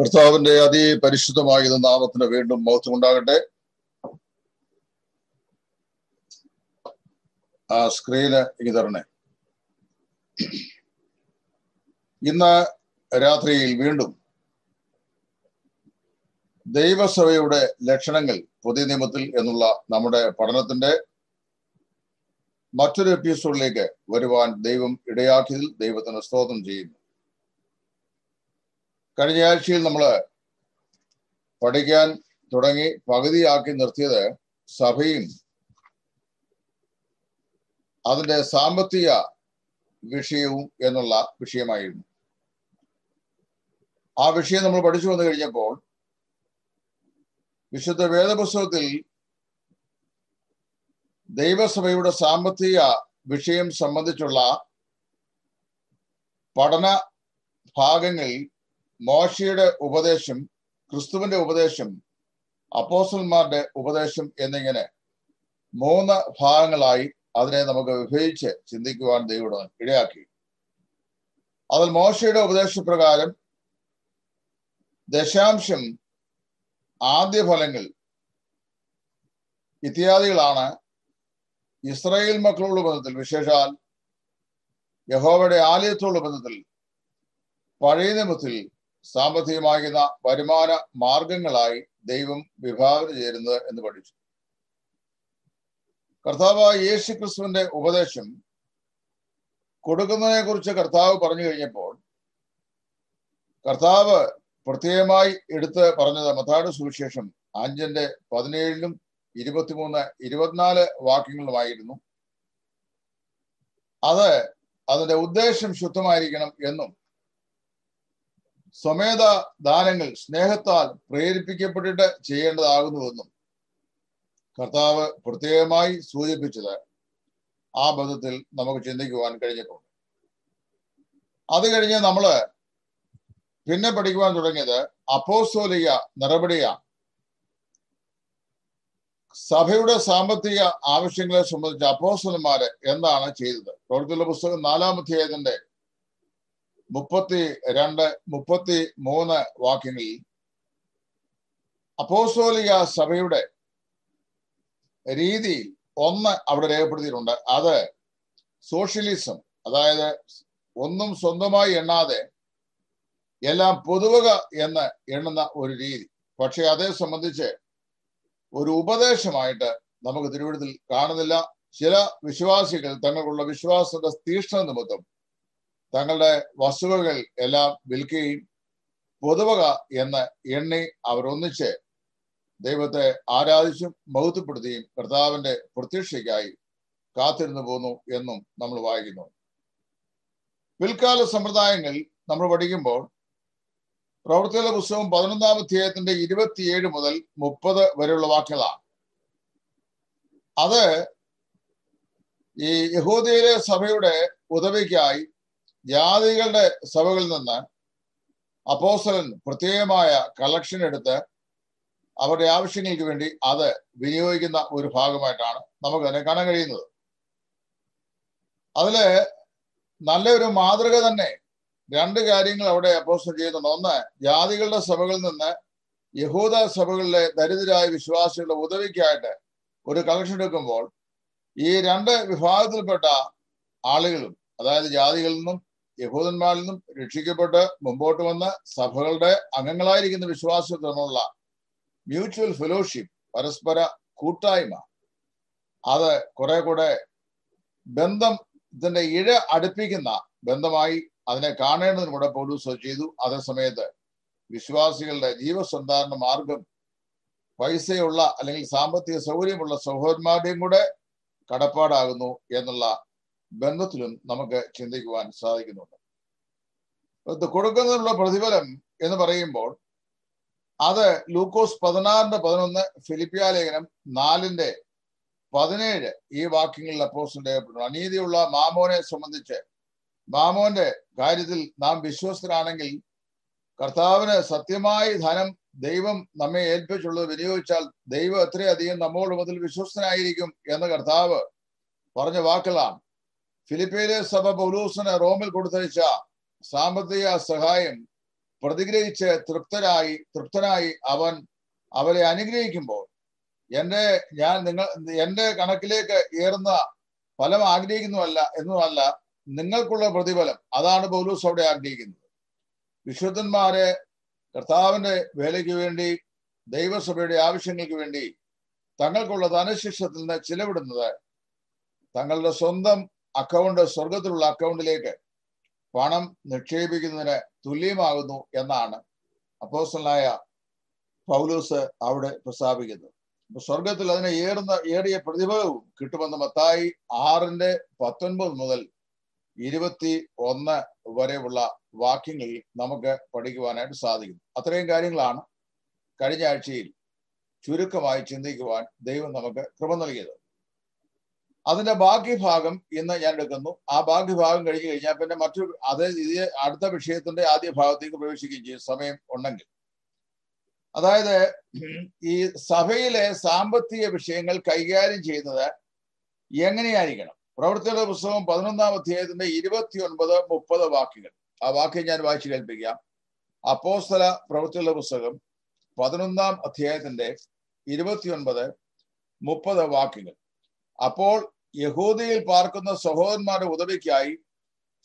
കർത്താവിന്റെ അതിപരിശുദ്ധമായ നാമത്തിന് വീണ്ടും മൗത്വം ഉണ്ടാകട്ടെ. ആ സ്ക്രീന് എനിക്ക് തരണേ. ഇന്ന് രാത്രിയിൽ വീണ്ടും ദൈവസഭയുടെ ലക്ഷണങ്ങൾ പുതിയ നിയമത്തിൽ എന്നുള്ള നമ്മുടെ പഠനത്തിന്റെ മറ്റൊരു എപ്പിസോഡിലേക്ക് വരുവാൻ ദൈവം ഇടയാക്കിയതിൽ ദൈവത്തിന് സ്തോത്രം ചെയ്യുന്നു. കഴിഞ്ഞ ആഴ്ചയിൽ നമ്മൾ പഠിക്കാൻ തുടങ്ങി പകുതിയാക്കി നിർത്തിയത് സഭയും അതിന്റെ സാമ്പത്തിക വിഷയവും എന്നുള്ള വിഷയമായിരുന്നു. ആ വിഷയം നമ്മൾ പഠിച്ചു വന്നു കഴിഞ്ഞപ്പോൾ വിശുദ്ധ വേദപുസ്തകത്തിൽ ദൈവസഭയുടെ സാമ്പത്തിക വിഷയം സംബന്ധിച്ചുള്ള പഠന ഭാഗങ്ങളിൽ മോശയുടെ ഉപദേശം ക്രിസ്തുവിന്റെ ഉപദേശം അപ്പോസന്മാരുടെ ഉപദേശം എന്നിങ്ങനെ മൂന്ന് ഭാഗങ്ങളായി അതിനെ നമുക്ക് വിഭജിച്ച് ചിന്തിക്കുവാൻ ദൈവം ഇടയാക്കി. അതിൽ മോശയുടെ ഉപദേശപ്രകാരം ദശാംശം ആദ്യ ഫലങ്ങൾ ഇത്യാദികളാണ് ഇസ്രായേൽ മക്കളുടെ ബന്ധത്തിൽ വിശേഷാൽ യഹോവയുടെ ആലയത്തോടുള്ള ബന്ധത്തിൽ പഴയ നിയമത്തിൽ സാമ്പത്തികമാകുന്ന വരുമാന മാർഗങ്ങളായി ദൈവം വിഭാവന ചേരുന്നത് എന്ന് പഠിച്ചു. കർത്താവ് യേശു ക്രിസ്തുവിന്റെ ഉപദേശം കൊടുക്കുന്നതിനെ കുറിച്ച് കർത്താവ് പറഞ്ഞു കഴിഞ്ഞപ്പോൾ കർത്താവ് പ്രത്യേകമായി എടുത്ത് പറഞ്ഞത് മത്താട് സുവിശേഷം അഞ്ചിന്റെ പതിനേഴിലും ഇരുപത്തിമൂന്ന് ഇരുപത്തിനാല് വാക്യങ്ങളുമായിരുന്നു അത് അതിന്റെ ഉദ്ദേശം ശുദ്ധമായിരിക്കണം എന്നും സ്വമേധ ദാനങ്ങൾ സ്നേഹത്താൽ പ്രേരിപ്പിക്കപ്പെട്ടിട്ട് ചെയ്യേണ്ടതാകുന്നുവെന്നും കർത്താവ് പ്രത്യേകമായി സൂചിപ്പിച്ചത് ആ ബന്ധത്തിൽ നമുക്ക് ചിന്തിക്കുവാൻ കഴിഞ്ഞിട്ടുണ്ട്. അത് കഴിഞ്ഞ് നമ്മൾ പിന്നെ പഠിക്കുവാൻ തുടങ്ങിയത് അപ്പോസ്തോലിക നടപടിയാണ്. സഭയുടെ സാമ്പത്തിക ആവശ്യങ്ങളെ സംബന്ധിച്ച് അപ്പോസ്തലന്മാര് എന്താണ് ചെയ്തത്? പ്രവർത്തിയുള്ള പുസ്തകം നാലാം അധ്യായത്തിന്റെ മുപ്പത്തി രണ്ട് മുപ്പത്തി മൂന്ന് വാക്യങ്ങളിൽ അപ്പോസോലിക സഭയുടെ രീതിയിൽ ഒന്ന് അവിടെ രേഖപ്പെടുത്തിയിട്ടുണ്ട്. അത് സോഷ്യലിസം അതായത് ഒന്നും സ്വന്തമായി എണ്ണാതെ എല്ലാം പൊതുവക എന്ന് എണ്ണുന്ന ഒരു രീതി. പക്ഷെ അതേ സംബന്ധിച്ച് ഒരു ഉപദേശമായിട്ട് നമുക്ക് തിരുവിടത്തിൽ കാണുന്നില്ല. ചില വിശ്വാസികൾ തങ്ങൾക്കുള്ള വിശ്വാസത്തിന്റെ തീഷ്ണ നിമിത്തം തങ്ങളുടെ വസ്തുവകൾ എല്ലാം വിൽക്കുകയും പൊതുവക എന്ന് എണ്ണി അവർ ഒന്നിച്ച് ദൈവത്തെ ആരാധിച്ചും മഹത്വപ്പെടുത്തുകയും കർത്താവിന്റെ പ്രതീക്ഷയ്ക്കായി കാത്തിരുന്നു പോന്നു എന്നും നമ്മൾ വായിക്കുന്നു. പിൽക്കാല സമ്പ്രദായങ്ങൾ നമ്മൾ പഠിക്കുമ്പോൾ പ്രവൃത്തികളുടെ പുസ്തകം പതിനൊന്നാം അധ്യായത്തിന്റെ ഇരുപത്തിയേഴ് മുതൽ മുപ്പത് വരെയുള്ള വാക്യങ്ങളാണ്. അത് ഈ യഹൂദിയിലെ സഭയുടെ ഉദവിക്കായി ജാതികളുടെ സഭകളിൽ നിന്ന് അപ്പോസലൻ പ്രത്യേകമായ കളക്ഷൻ എടുത്ത് അവരുടെ ആവശ്യങ്ങൾക്ക് വേണ്ടി അത് വിനിയോഗിക്കുന്ന ഒരു ഭാഗമായിട്ടാണ് നമുക്ക് അതിനെ കാണാൻ കഴിയുന്നത്. അതിൽ നല്ലൊരു മാതൃക തന്നെ രണ്ട് കാര്യങ്ങൾ അവിടെ അപ്പോസ്റ്റൽ ചെയ്യുന്നുണ്ട്. ഒന്ന് ജാതികളുടെ സഭകളിൽ നിന്ന് യഹൂദ സഭകളിലെ ദരിദ്രരായ വിശ്വാസികളുടെ ഉദവിക്കായിട്ട് ഒരു കളക്ഷൻ എടുക്കുമ്പോൾ ഈ രണ്ട് വിഭാഗത്തിൽപ്പെട്ട ആളുകളും അതായത് ജാതികളിൽ നിന്നും യഹൂദന്മാരിൽ നിന്നും രക്ഷിക്കപ്പെട്ട് മുമ്പോട്ട് വന്ന സഭകളുടെ അംഗങ്ങളായിരിക്കുന്ന വിശ്വാസത്തിൽ നിന്നുള്ള മ്യൂച്വൽ ഫെലോഷിപ്പ് പരസ്പര കൂട്ടായ്മ. അത് കുറെ കൂടെ ബന്ധം ഇതിന്റെ ഇഴ അടുപ്പിക്കുന്ന ബന്ധമായി അതിനെ കാണേണ്ടതിന് കൂടെ പോലീസ് ചെയ്തു. അതേ സമയത്ത് വിശ്വാസികളുടെ ജീവസന്ധാരണ മാർഗം പൈസയുള്ള അല്ലെങ്കിൽ സാമ്പത്തിക സൗകര്യമുള്ള സഹോദരന്മാരുടെയും കൂടെ കടപ്പാടാകുന്നു എന്നുള്ള ബന്ധത്തിലും നമുക്ക് ചിന്തിക്കുവാൻ സാധിക്കുന്നുണ്ട്. കൊടുക്കുന്നതിനുള്ള പ്രതിഫലം എന്ന് പറയുമ്പോൾ അത് ലൂക്കോസ് പതിനാറിന്റെ പതിനൊന്ന് ഫിലിപ്പിയ ലേഖനം നാലിന്റെ പതിനേഴ് ഈ വാക്യങ്ങളിൽ അപ്പോസ്റ്റൽ രേഖപ്പെടുന്നു അനീതിയുള്ള മാമോനെ സംബന്ധിച്ച് മാമോന്റെ കാര്യത്തിൽ നാം വിശ്വസ്തരാണെങ്കിൽ കർത്താവിന് സത്യമായി ധനം ദൈവം നമ്മെ ഏൽപ്പിച്ചുള്ളത് വിനിയോഗിച്ചാൽ ദൈവം എത്രയധികം നമ്മോട് മുതൽ വിശ്വസ്തനായിരിക്കും എന്ന് കർത്താവ് പറഞ്ഞ വാക്കുകളാണ് ഫിലിപ്പീനെ സഭ പൗലൂസിന് റോമിൽ കൊടുത്തയച്ച സാമ്പത്തിക സഹായം പ്രതിഗ്രഹിച്ച് തൃപ്തരായി തൃപ്തനായി അവൻ അവരെ അനുഗ്രഹിക്കുമ്പോൾ എന്റെ ഞാൻ നിങ്ങൾ എന്റെ കണക്കിലേക്ക് ഏറുന്ന ഫലം ആഗ്രഹിക്കുന്നുവല്ല എന്നുമല്ല നിങ്ങൾക്കുള്ള പ്രതിഫലം. അതാണ് പൗലൂസ് അവിടെ ആഗ്രഹിക്കുന്നത്. വിശുദ്ധന്മാരെ കർത്താവിന്റെ വേലയ്ക്ക് വേണ്ടി ദൈവസഭയുടെ ആവശ്യങ്ങൾക്ക് വേണ്ടി തങ്ങൾക്കുള്ള ധനശിക്ഷത്തിൽ നിന്ന് ചിലവിടുന്നത് തങ്ങളുടെ സ്വന്തം അക്കൗണ്ട് സ്വർഗത്തിലുള്ള അക്കൗണ്ടിലേക്ക് പണം നിക്ഷേപിക്കുന്നതിന് തുല്യമാകുന്നു എന്നാണ് അപ്പോസ്റ്റലായ പൗലൂസ് അവിടെ പ്രസ്താവിക്കുന്നത്. സ്വർഗത്തിൽ അതിനെ ഏറുന്ന ഏറിയ പ്രതിഫലവും കിട്ടുമെന്ന് മത്തായി ആറിന്റെ പത്തൊൻപത് മുതൽ ഇരുപത്തി ഒന്ന് വരെയുള്ള വാക്യങ്ങളിൽ നമുക്ക് പഠിക്കുവാനായിട്ട് സാധിക്കും. അത്രയും കാര്യങ്ങളാണ് കഴിഞ്ഞ ആഴ്ചയിൽ ചുരുക്കമായി ചിന്തിക്കുവാൻ ദൈവം നമുക്ക് കൃപ നൽകിയത്. അതിന്റെ ബാക്കി ഭാഗം ഇന്ന് ഞാൻ എടുക്കുന്നു. ആ ബാക്കി ഭാഗം കഴിഞ്ഞു കഴിഞ്ഞാൽ പിന്നെ മറ്റു അത് ഇത് അടുത്ത വിഷയത്തിന്റെ ആദ്യ ഭാഗത്തേക്ക് പ്രവേശിക്കുകയും ചെയ്യും. സമയം ഉണ്ടെങ്കിൽ. അതായത് ഈ സഭയിലെ സാമ്പത്തിക വിഷയങ്ങൾ കൈകാര്യം ചെയ്യുന്നത് എങ്ങനെയായിരിക്കണം? പ്രവർത്തിയുടെ പുസ്തകം പതിനൊന്നാം അധ്യായത്തിന്റെ ഇരുപത്തി ഒൻപത് മുപ്പത് വാക്യങ്ങൾ. ആ വാക്യം ഞാൻ വായിച്ചു കേൾപ്പിക്കാം. അപ്പോസ്തല പ്രവൃത്തിയുള്ള പുസ്തകം പതിനൊന്നാം അധ്യായത്തിന്റെ ഇരുപത്തിയൊൻപത് മുപ്പത് വാക്യങ്ങൾ. അപ്പോൾ യഹൂദിയിൽ പാർക്കുന്ന സഹോദരന്മാരുടെ ഉദവിക്കായി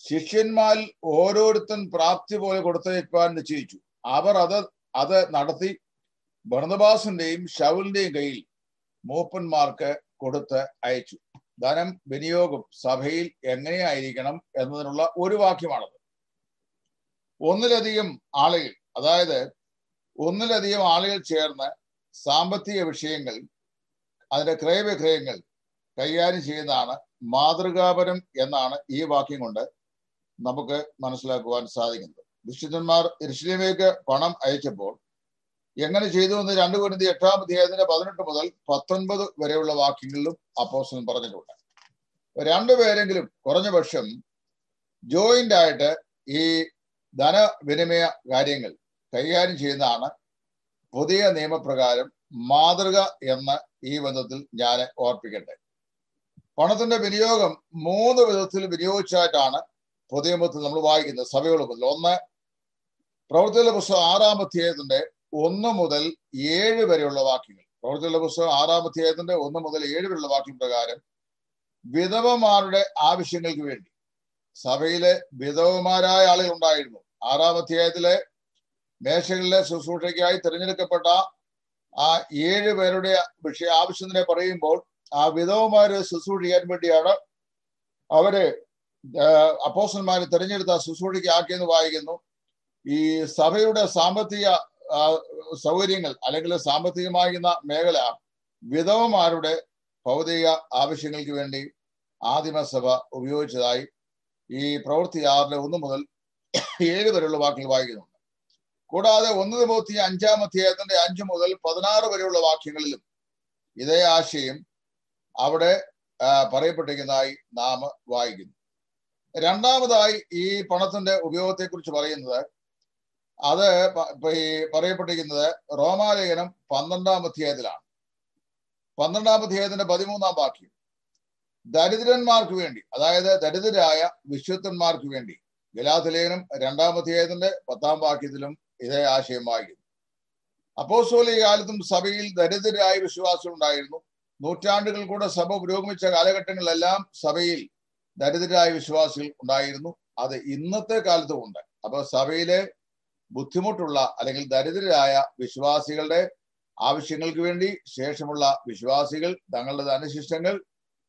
ശിഷ്യന്മാരിൽ ഓരോരുത്തൻ പ്രാപ്തി പോലെ കൊടുത്തയക്കാൻ നിശ്ചയിച്ചു. അവർ അത് അത് നടത്തി ഭരണദാസിന്റെയും ഷൗലിന്റെയും കയ്യിൽ മൂപ്പന്മാർക്ക് കൊടുത്ത് അയച്ചു. ധനം വിനിയോഗം സഭയിൽ എങ്ങനെയായിരിക്കണം എന്നതിനുള്ള ഒരു വാക്യമാണത്. ഒന്നിലധികം ആളുകൾ അതായത് ഒന്നിലധികം ആളുകൾ ചേർന്ന് സാമ്പത്തിക വിഷയങ്ങൾ അതിന്റെ ക്രയവിക്രയങ്ങൾ കൈകാര്യം ചെയ്യുന്നതാണ് മാതൃകാപരം എന്നാണ് ഈ വാക്യം കൊണ്ട് നമുക്ക് മനസ്സിലാക്കുവാൻ സാധിക്കുന്നത്. ദുഷ്യന്മാർ ഇർഷിലേക്ക് പണം അയച്ചപ്പോൾ എങ്ങനെ ചെയ്തു എന്ന് രണ്ടു കുരുതി എട്ടാം അധ്യായത്തിന്റെ പതിനെട്ട് മുതൽ പത്തൊൻപത് വരെയുള്ള വാക്യങ്ങളിലും അപ്പോസ്റ്റൻ പറഞ്ഞിട്ടുണ്ട്. രണ്ടുപേരെങ്കിലും കുറഞ്ഞ പക്ഷം ജോയിന്റ് ആയിട്ട് ഈ ധനവിനിമയ കാര്യങ്ങൾ കൈകാര്യം ചെയ്യുന്നതാണ് പുതിയ നിയമപ്രകാരം മാതൃക എന്ന ഈ ബന്ധത്തിൽ ഞാൻ ഓർപ്പിക്കട്ടെ. പണത്തിന്റെ വിനിയോഗം മൂന്ന് വിധത്തിൽ വിനിയോഗിച്ചായിട്ടാണ് പുതിയ നമ്മൾ വായിക്കുന്നത് സഭകൾ മുതൽ. ഒന്ന് പ്രവർത്തികളുടെ പുസ്തകം ആറാം അധ്യായത്തിന്റെ ഒന്ന് മുതൽ ഏഴ് വരെയുള്ള വാക്യങ്ങൾ. പ്രവർത്തികളുടെ പുസ്തകം ആറാം അധ്യായത്തിന്റെ ഒന്ന് മുതൽ ഏഴ് വരെയുള്ള വാക്യം പ്രകാരം വിധവമാരുടെ ആവശ്യങ്ങൾക്ക് വേണ്ടി. സഭയിലെ വിധവമാരായ ആളുകൾ ഉണ്ടായിരുന്നു. ആറാം അധ്യായത്തിലെ മേശകളിലെ ശുശ്രൂഷയ്ക്കായി തിരഞ്ഞെടുക്കപ്പെട്ട ആ ഏഴ് പേരുടെ വിഷയ ആവശ്യത്തിനെ പറയുമ്പോൾ ആ വിധവമാരെ ശുശ്രൂഷിക്കാൻ വേണ്ടിയാണ് അവർ അപ്പോസന്മാരെ തിരഞ്ഞെടുത്ത ശുശ്രൂഷയ്ക്ക് ആക്കിയെന്ന് വായിക്കുന്നു. ഈ സഭയുടെ സാമ്പത്തിക സൗകര്യങ്ങൾ അല്ലെങ്കിൽ സാമ്പത്തികമാകുന്ന മേഖല വിധവമാരുടെ ഭൗതിക ആവശ്യങ്ങൾക്ക് വേണ്ടി ആദിമസഭ ഉപയോഗിച്ചതായി ഈ പ്രവൃത്തി ആറിലെ ഒന്ന് മുതൽ ഏഴ് വരെയുള്ള വാക്യങ്ങൾ വായിക്കുന്നുണ്ട്. കൂടാതെ ഒന്ന് മുപ്പത്തി അഞ്ചാം അധ്യായത്തിന്റെ അഞ്ചു മുതൽ പതിനാറ് വരെയുള്ള വാക്യങ്ങളിലും ഇതേ ആശയം അവിടെ പറയപ്പെട്ടിരിക്കുന്നതായി നാം വായിക്കുന്നു. രണ്ടാമതായി ഈ പണത്തിന്റെ ഉപയോഗത്തെക്കുറിച്ച് പറയുന്നത് അത് ഈ പറയപ്പെട്ടിരിക്കുന്നത് റോമാലേഖനം പന്ത്രണ്ടാം അധ്യായത്തിലാണ്. പന്ത്രണ്ടാം അധ്യായത്തിന്റെ പതിമൂന്നാം വാക്യം. ദരിദ്രന്മാർക്ക് വേണ്ടി അതായത് ദരിദ്രരായ വിശുദ്ധന്മാർക്ക് വേണ്ടി ഗലാഥലേഖനം രണ്ടാം അധ്യായത്തിന്റെ പത്താം വാക്യത്തിലും ഇതേ ആശയം വായിക്കുന്നു. അപ്പോസ്തോലിക കാലത്തും സഭയിൽ ദരിദ്രരായ വിശ്വാസികൾ ഉണ്ടായിരുന്നു. നൂറ്റാണ്ടുകൾ കൂടെ സഭ പുരോഗമിച്ച കാലഘട്ടങ്ങളിലെല്ലാം സഭയിൽ ദരിദ്രരായ വിശ്വാസികൾ ഉണ്ടായിരുന്നു. അത് ഇന്നത്തെ കാലത്തും ഉണ്ട്. അപ്പൊ സഭയിലെ ബുദ്ധിമുട്ടുള്ള അല്ലെങ്കിൽ ദരിദ്രരായ വിശ്വാസികളുടെ ആവശ്യങ്ങൾക്ക് വേണ്ടി ശേഷമുള്ള വിശ്വാസികൾ തങ്ങളുടെ ധനശിഷ്ടങ്ങൾ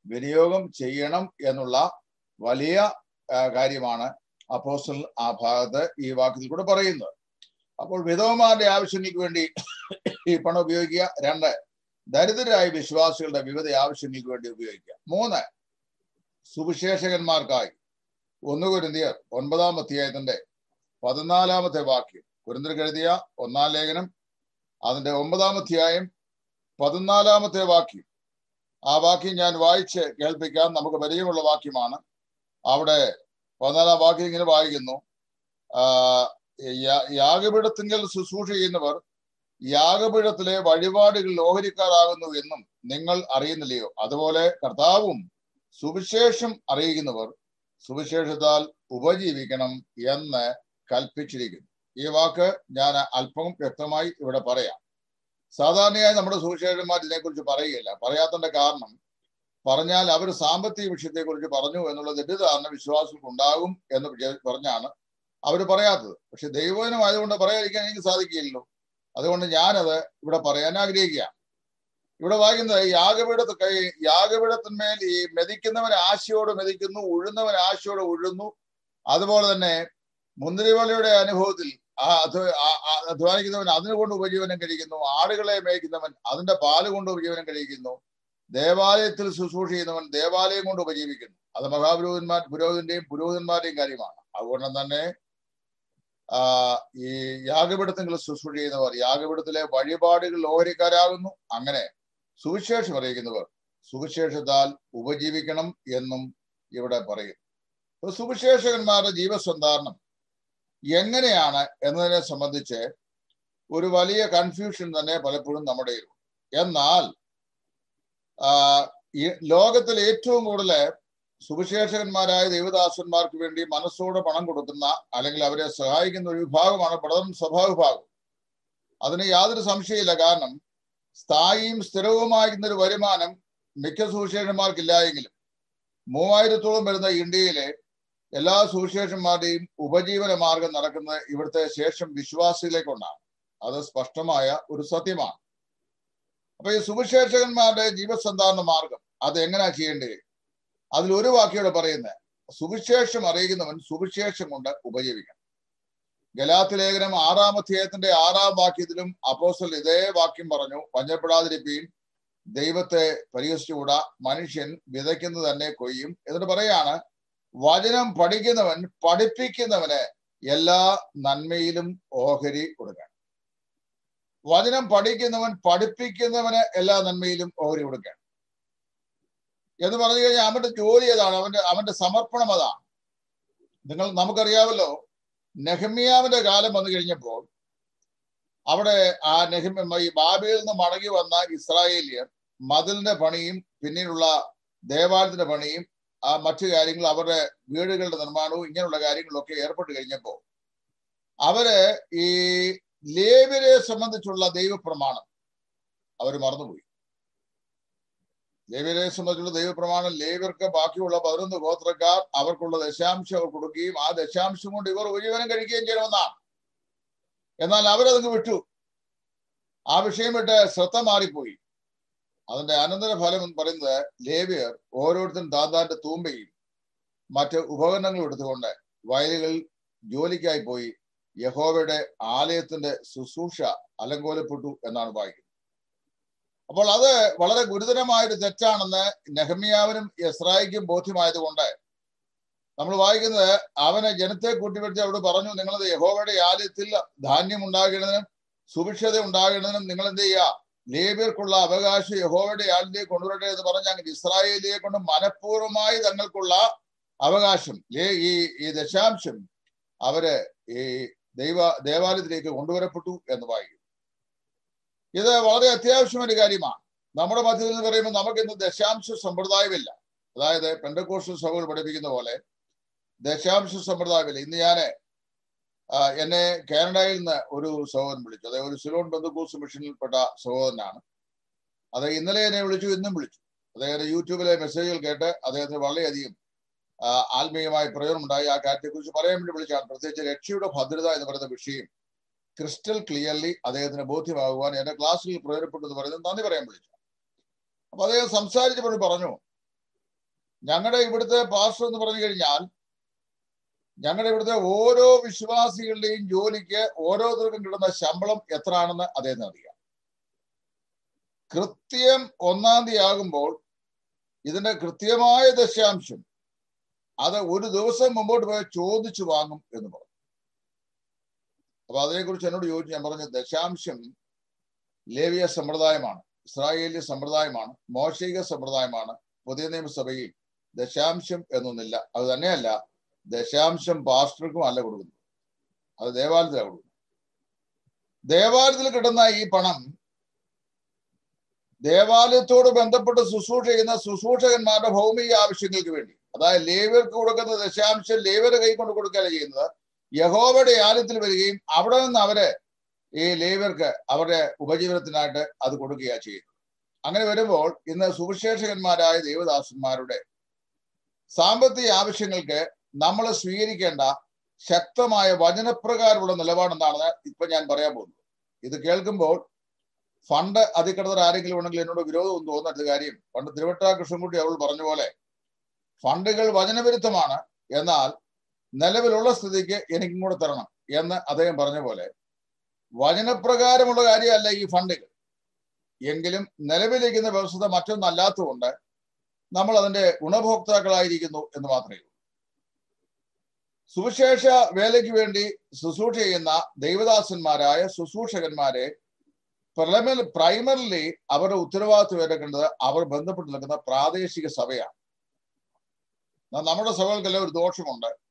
വിനിയോഗം ചെയ്യണം എന്നുള്ള വലിയ കാര്യമാണ് അപ്പോസ്റ്റൽ ആ ഭാഗത്ത് ഈ വാക്യത്തിൽ കൂടെ പറയുന്നത്. അപ്പോൾ വിധവമാരുടെ ആവശ്യങ്ങൾക്ക് വേണ്ടി ഈ പണം ഉപയോഗിക്കുക. രണ്ട് ദരിദ്രരായ വിശ്വാസികളുടെ വിവിധ ആവശ്യങ്ങൾക്ക് വേണ്ടി ഉപയോഗിക്കാം. മൂന്ന് സുവിശേഷകന്മാർക്കായി. ഒന്ന് കുരുന്തിയർ ഒൻപതാം അധ്യായത്തിന്റെ പതിനാലാമത്തെ വാക്യം. കുരുന്തർക്ക് എഴുതിയ ഒന്നാം ലേഖനം അതിന്റെ ഒമ്പതാം അധ്യായം പതിനാലാമത്തെ വാക്യം. ആ വാക്യം ഞാൻ വായിച്ച് കേൾപ്പിക്കാൻ നമുക്ക് പരിചയമുള്ള വാക്യമാണ്. അവിടെ പതിനാലാം വാക്യം ഇങ്ങനെ വായിക്കുന്നു. യാഗപീഠത്തിങ്കൽ ശുശ്രൂഷ ചെയ്യുന്നവർ യാഗപീഠത്തിലെ വഴിപാടുകൾ ഓഹരിക്കാരാകുന്നു എന്നും നിങ്ങൾ അറിയുന്നില്ലയോ? അതുപോലെ കർത്താവും സുവിശേഷം അറിയിക്കുന്നവർ സുവിശേഷത്താൽ ഉപജീവിക്കണം എന്ന് കൽപ്പിച്ചിരിക്കുന്നു. ഈ വാക്ക് ഞാൻ അല്പം വ്യക്തമായി ഇവിടെ പറയാം. സാധാരണയായി നമ്മുടെ സുവിശേഷന്മാർ ഇതിനെക്കുറിച്ച് പറയുകയില്ല. പറയാത്തതിന്റെ കാരണം പറഞ്ഞാൽ അവർ സാമ്പത്തിക വിഷയത്തെക്കുറിച്ച് പറഞ്ഞു എന്നുള്ള തെറ്റിദ്ധാരണ വിശ്വാസികൾക്ക് ഉണ്ടാകും എന്ന് പറഞ്ഞാണ് അവർ പറയാത്തത്. പക്ഷെ ദൈവവചനമായതുകൊണ്ട് പറയാതിരിക്കാൻ എനിക്ക് സാധിക്കില്ലല്ലോ അതുകൊണ്ട് ഞാനത് ഇവിടെ പറയാൻ ആഗ്രഹിക്കുകയാണ്. ഇവിടെ വായിക്കുന്നത് യാഗപീഠത്ത് കൈ യാഗപീഠത്തിന്മേൽ ഈ മെതിക്കുന്നവൻ ആശയോട് മെതിക്കുന്നു ഉഴുന്നവൻ ആശയോട് ഉഴുന്നു. അതുപോലെ തന്നെ മുന്തിരിവള്ളിയുടെ അനുഭവത്തിൽ അധ്വാനിക്കുന്നവൻ അതിനെ കൊണ്ട് ഉപജീവനം കഴിക്കുന്നു ആടുകളെ മേയ്ക്കുന്നവൻ അതിന്റെ പാൽ കൊണ്ട് ഉപജീവനം കഴിക്കുന്നു ദേവാലയത്തിൽ ശുശ്രൂഷ ചെയ്യുന്നവൻ ദേവാലയം കൊണ്ട് ഉപജീവിക്കുന്നു. അത് മഹാപുരോഹിതന്മാർ പുരോഹിതന്റെയും പുരോഹിതന്മാരുടെയും കാര്യമാണ്. അതുകൊണ്ട് തന്നെ ഈ യാഗപീഠത്തിൽ ശുശ്രൂഷ ചെയ്യുന്നവർ യാഗപീഠത്തിലെ വഴിപാടുകൾ ഓഹരിക്കാരാകുന്നു അങ്ങനെ സുവിശേഷം അറിയിക്കുന്നവർ സുവിശേഷത്താൽ ഉപജീവിക്കണം എന്നും ഇവിടെ പറയും സുവിശേഷകന്മാരുടെ ജീവസന്ധാരണം എങ്ങനെയാണ് എന്നതിനെ സംബന്ധിച്ച് ഒരു വലിയ കൺഫ്യൂഷൻ തന്നെ പലപ്പോഴും നമ്മുടെ. എന്നാൽ ലോകത്തിൽ ഏറ്റവും കൂടുതൽ സുവിശേഷകന്മാരായ ദൈവദാസന്മാർക്ക് വേണ്ടി മനസ്സോടെ പണം കൊടുക്കുന്ന അല്ലെങ്കിൽ അവരെ സഹായിക്കുന്ന ഒരു വിഭാഗമാണ് പ്രഥമ വിഭാഗം അതിന് യാതൊരു സംശയമില്ല കാരണം സ്ഥായിയും സ്ഥിരവുമായിരുന്ന ഒരു വരുമാനം മിക്ക സുവിശേഷന്മാർക്കില്ല എങ്കിലും മൂവായിരത്തോളം വരുന്ന ഇന്ത്യയിലെ എല്ലാ സുവിശേഷന്മാരുടെയും ഉപജീവന മാർഗം നടക്കുന്നത് ഇവിടുത്തെ ശേഷം വിശ്വാസിയിലേക്കൊണ്ടാണ് അത് സ്പഷ്ടമായ ഒരു സത്യമാണ്. അപ്പൊ ഈ സുവിശേഷകന്മാരുടെ ജീവസന്ധാരണ മാർഗം അത് എങ്ങനെയാ ചെയ്യേണ്ടത്? അതിൽ ഒരു വാക്യോടെ പറയുന്നത് സുവിശേഷം അറിയിക്കുന്നവൻ സുവിശേഷം കൊണ്ട് ഉപജീവിക്കണം. ഗലാത്തി ലേഖനം ആറാം അധ്യായത്തിന്റെ ആറാം വാക്യത്തിലും അപ്പോസ്റ്റൽ ഇതേ വാക്യം പറഞ്ഞു പഞ്ചപ്പെടാതിരിപ്പീൻ ദൈവത്തെ പരിഹസിച്ചുകൂടാ മനുഷ്യൻ വിതയ്ക്കുന്നത് തന്നെ കൊയ്യും. എന്നിട്ട് പറയാണ് വചനം പഠിക്കുന്നവൻ പഠിപ്പിക്കുന്നവന് എല്ലാ നന്മയിലും ഓഹരി കൊടുക്കണം. വചനം പഠിക്കുന്നവൻ പഠിപ്പിക്കുന്നവന് എല്ലാ നന്മയിലും ഓഹരി കൊടുക്കണം. എന്ന് പറഞ്ഞു കഴിഞ്ഞാൽ അവന്റെ ജോലി ഏതാണ്? അവന്റെ അവന്റെ സമർപ്പണം അതാണ് നിങ്ങൾ നമുക്കറിയാമല്ലോ നെഹമ്യാവിന്റെ കാലം വന്നു കഴിഞ്ഞപ്പോൾ അവിടെ ആ നെഹമ്യ ഈ ബാബിയിൽ നിന്ന് മടങ്ങി വന്ന ഇസ്രായേലിയർ മതിലിന്റെ പണിയും പിന്നീടുള്ള ദേവാലയത്തിന്റെ പണിയും ആ മറ്റു കാര്യങ്ങൾ അവരുടെ വീടുകളുടെ നിർമ്മാണവും ഇങ്ങനെയുള്ള കാര്യങ്ങളൊക്കെ ഏർപ്പെട്ട് കഴിഞ്ഞപ്പോൾ അവർ ഈ ലേവ്യരെ സംബന്ധിച്ചുള്ള ദൈവപ്രമാണം അവർ മറന്നുപോയി. ലേവ്യരെ ദൈവപ്രമാണം ലേവ്യർക്ക് ബാക്കിയുള്ള പതിനൊന്ന് ഗോത്രക്കാർ അവർക്കുള്ള ദശാംശം അവർ കൊടുക്കുകയും ആ ദശാംശം കൊണ്ട് ഇവർ ഉപജീവനം കഴിക്കുകയും ചെയ്യണമെന്നാണ്. എന്നാൽ അവരതങ്ങ് വിട്ടു. ആ വിഷയം വിട്ട് ശ്രദ്ധ മാറിപ്പോയി. അതിന്റെ അനന്തര ഫലം എന്ന് പറയുന്നത് ലേവ്യർ ഓരോരുത്തരും താന്താന്റെ തൂമ്പയും മറ്റ് ഉപകരണങ്ങളും എടുത്തുകൊണ്ട് വയലുകളിൽ ജോലിക്കായി പോയി യഹോവയുടെ ആലയത്തിന്റെ ശുശ്രൂഷ അലങ്കോലപ്പെട്ടു എന്നാണ് വായിക്കുന്നത്. അപ്പോൾ അത് വളരെ ഗുരുതരമായൊരു തെറ്റാണെന്ന് നെഹമിയാവിനും എസ്രായിക്കും ബോധ്യമായതുകൊണ്ട്. നമ്മൾ വായിക്കുന്നത് അവനെ ജനത്തെ കൂട്ടിവരുത്തി അവിടെ പറഞ്ഞു നിങ്ങളത് യഹോവയുടെ ആലയത്തിൽ ധാന്യം ഉണ്ടാകേണ്ടതിനും സുഭിക്ഷത ഉണ്ടാകേണ്ടതിനും നിങ്ങൾ എന്ത് ചെയ്യുക? ലേബിയർക്കുള്ള അവകാശം യഹോവയുടെ ആളിലേക്ക് കൊണ്ടുവരട്ടെ എന്ന് പറഞ്ഞ് അങ്ങനെ ഇസ്രായേലിയെ കൊണ്ട് മനഃപൂർവമായി തങ്ങൾക്കുള്ള അവകാശം ഈ ഈ ദശാംശം അവർ ഈ ദൈവ ദേവാലയത്തിലേക്ക് കൊണ്ടുവരപ്പെട്ടു എന്ന് വായിക്കും ഇത് വളരെ അത്യാവശ്യമായ കാര്യമാണ്. നമ്മുടെ മധ്യത്തിൽ എന്ന് പറയുമ്പോൾ നമുക്ക് ഇന്ന് ദശാംശ സമ്പ്രദായമില്ല. അതായത് പെന്തക്കോസ്റ്റൽ സഭകൾ പഠിപ്പിക്കുന്ന പോലെ ദശാംശ സമ്പ്രദായമില്ല. ഇന്ന് ഞാൻ എന്നെ കാനഡയിൽ നിന്ന് ഒരു സഹോദരൻ വിളിച്ചു. അതായത് ഒരു സിലോൺ ബന്ധുക്കൂസ് മിഷനിൽപ്പെട്ട സഹോദരനാണ്. അത് ഇന്നലെ എന്നെ വിളിച്ചു ഇന്നും വിളിച്ചു. അദ്ദേഹത്തെ യൂട്യൂബിലെ മെസ്സേജുകൾ കേട്ട് അദ്ദേഹത്തിന് വളരെയധികം ആത്മീയമായ പ്രയോജനം ഉണ്ടായി ആ കാര്യത്തെക്കുറിച്ച് പറയാൻ വേണ്ടി വിളിച്ചാണ്. പ്രത്യേകിച്ച് രക്ഷയുടെ ഭദ്രത എന്ന് പറയുന്ന വിഷയം ക്രിസ്റ്റൽ ക്ലിയർലി അദ്ദേഹത്തിന് ബോധ്യമാകുവാൻ എന്റെ ക്ലാസ്സിൽ പ്രയോജനപ്പെട്ടു എന്ന് പറയുന്നത് നന്ദി പറയാൻ വിളിച്ചു. അപ്പൊ അദ്ദേഹം സംസാരിച്ചപ്പോൾ പറഞ്ഞു ഞങ്ങളുടെ ഇവിടുത്തെ പാസ്റ്റർ എന്ന് പറഞ്ഞു കഴിഞ്ഞാൽ ഞങ്ങളുടെ ഇവിടുത്തെ ഓരോ വിശ്വാസികളുടെയും ജോലിക്ക് ഓരോരുത്തർക്കും കിട്ടുന്ന ശമ്പളം എത്രയാണെന്ന് അദ്ദേഹത്തിന് അറിയാം. കൃത്യം ഒന്നാം തീയതി ആകുമ്പോൾ ഇതിന്റെ കൃത്യമായ ദശാംശം അത് ഒരു ദിവസം മുമ്പോട്ട് പോയി ചോദിച്ചു വാങ്ങും എന്ന് പറഞ്ഞു. അപ്പൊ അതിനെക്കുറിച്ച് എന്നോട് ചോദിച്ചു ഞാൻ പറഞ്ഞു ദശാംശം ലേവിയ സമ്പ്രദായമാണ് ഇസ്രായേലിയ സമ്പ്രദായമാണ് മോശിക സമ്പ്രദായമാണ് പുതിയ നിയമസഭയിൽ ദശാംശം എന്നൊന്നില്ല. അത് തന്നെയല്ല ദശാംശം പാസ്റ്റർക്കും അല്ല കൊടുക്കുന്നത്. അത് ദേവാലയത്തിലാണ് കൊടുക്കുന്നത്. ദേവാലയത്തിൽ കിട്ടുന്ന ഈ പണം ദേവാലയത്തോട് ബന്ധപ്പെട്ട് ശുശ്രൂഷ ചെയ്യുന്ന ശുശ്രൂഷകന്മാരുടെ ഭൗമിക ആവശ്യങ്ങൾക്ക് വേണ്ടി. അതായത് ലേവർക്ക് കൊടുക്കുന്ന ദശാംശം ലേവ്യരുടെ കൈ കൊണ്ട് കൊടുക്കുകയല്ല ചെയ്യുന്നത്. യഹോവയുടെ ആലയത്തിൽ വരികയും അവിടെ നിന്ന് അവർ ഈ ലേവ്യർക്ക് അവരുടെ ഉപജീവനത്തിനായിട്ട് അത് കൊടുക്കുകയാണ് ചെയ്യുന്നത്. അങ്ങനെ വരുമ്പോൾ ഇന്ന് സുവിശേഷകന്മാരായ ദേവദാസന്മാരുടെ സാമ്പത്തിക ആവശ്യങ്ങൾക്ക് നമ്മൾ സ്വീകരിക്കേണ്ട ശക്തമായ വചനപ്രകാരമുള്ള നിലപാടെന്താണെന്ന് ഇപ്പൊ ഞാൻ പറയാൻ പോകുന്നത്. ഇത് കേൾക്കുമ്പോൾ ഫണ്ട് അധികൃതർ ആരെങ്കിലും ഉണ്ടെങ്കിൽ എന്നോട് വിരോധം തോന്നരുത് കാര്യം. പണ്ട് തിരുവട്ട കൃഷ്ണൻകുട്ടി അവൾ പറഞ്ഞ പോലെ ഫണ്ടുകൾ വചനവിരുദ്ധമാണ്. എന്നാൽ നിലവിലുള്ള സ്ഥിതിക്ക് എനിക്കും കൂടെ തരണം എന്ന് അദ്ദേഹം പറഞ്ഞ പോലെ. വചനപ്രകാരമുള്ള കാര്യമല്ല ഈ ഫണ്ടുകൾ എങ്കിലും നിലവിലിരിക്കുന്ന വ്യവസ്ഥ മറ്റൊന്നല്ലാത്തതുകൊണ്ട് നമ്മൾ അതിന്റെ ഗുണഭോക്താക്കളായിരിക്കുന്നു എന്ന് മാത്രമേ ഉള്ളൂ. സുവിശേഷ വേലയ്ക്ക് വേണ്ടി ശുശ്രൂഷ ചെയ്യുന്ന ദൈവദാസന്മാരായ ശുശ്രൂഷകന്മാരെ പ്രൈമറിലി അവരുടെ ഉത്തരവാദിത്വം ഏറ്റെടുക്കേണ്ടത് അവർ ബന്ധപ്പെട്ട് നിൽക്കുന്ന പ്രാദേശിക സഭയാണ്. നമ്മുടെ സഭകൾക്കെല്ലാം ഒരു ദോഷമുണ്ട്.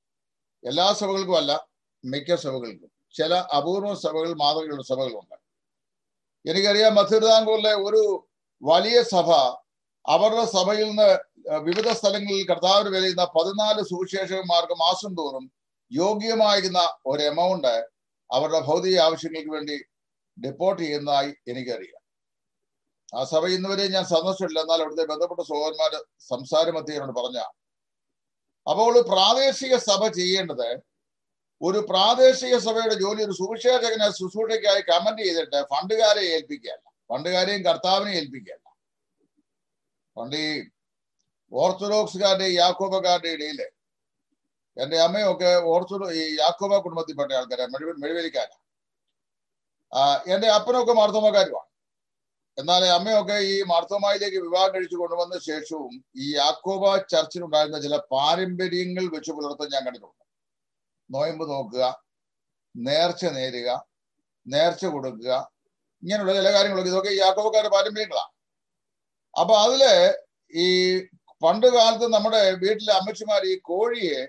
എല്ലാ സഭകൾക്കും അല്ല മിക്ക സഭകൾക്കും. ചില അപൂർവ സഭകൾ മാതൃകയുള്ള സഭകളുണ്ട്. എനിക്കറിയാം മധുരതാങ്കൂറിലെ ഒരു വലിയ സഭ അവരുടെ സഭയിൽ നിന്ന് വിവിധ സ്ഥലങ്ങളിൽ കർത്താവിന് വിലയുന്ന പതിനാല് സുവിശേഷകന്മാർക്ക് മാസം തോറും യോഗ്യമായിരുന്ന ഒരു എമൗണ്ട് അവരുടെ ഭൗതിക ആവശ്യങ്ങൾക്ക് വേണ്ടി ഡിപ്പോർട്ട് ചെയ്യുന്നതായി എനിക്കറിയാം. ആ സഭ ഇന്നുവരെ ഞാൻ സന്ദർശിച്ചിട്ടില്ല. എന്നാൽ അവിടുത്തെ ബന്ധപ്പെട്ട സഹോദരന്മാര് സംസാരമധ്യയോട് പറഞ്ഞ അപ്പോൾ പ്രാദേശിക സഭ ചെയ്യേണ്ടത് ഒരു പ്രാദേശിക സഭയുടെ ജോലി ഒരു സുവിശേഷകനെ ശുശ്രൂഷയ്ക്കായി കമന്റ് ചെയ്തിട്ട് ഫണ്ടുകാരെ ഏൽപ്പിക്കുകയല്ല. ഫണ്ടുകാരെയും കർത്താവിനെ ഏൽപ്പിക്കുകയല്ല. പണ്ട് ഈ ഓർത്തഡോക്സുകാരുടെ യാക്കോബക്കാരുടെ ഇടയിൽ എന്റെ അമ്മയൊക്കെ ഓർത്തഡോ ഈ യാക്കോബ കുടുംബത്തിൽപ്പെട്ട ആൾക്കാരാണ് മെഴു മെഴുവേലിക്കാരാണ് എന്റെ അപ്പനൊക്കെ മാർത്തോമക്കാരുമാണ് എന്നാൽ അമ്മയൊക്കെ ഈ മാർത്തോമായിലേക്ക് വിവാഹം കഴിച്ചു കൊണ്ടുവന്ന ശേഷവും ഈ യാക്കോബ ചർച്ചിലുണ്ടായിരുന്ന ചില പാരമ്പര്യങ്ങൾ വെച്ച് പുലർത്താൻ ഞാൻ കണ്ടിട്ടുണ്ട്. നോയമ്പ് നോക്കുക നേർച്ച നേരുക നേർച്ച കൊടുക്കുക ഇങ്ങനെയുള്ള ചില കാര്യങ്ങളൊക്കെ. ഇതൊക്കെ യാക്കോബക്കാരുടെ പാരമ്പര്യങ്ങളാണ്. അപ്പൊ അതിൽ ഈ പണ്ട് കാലത്ത് നമ്മുടെ വീട്ടിലെ അമ്മച്ചിമാർ ഈ കോഴിയെ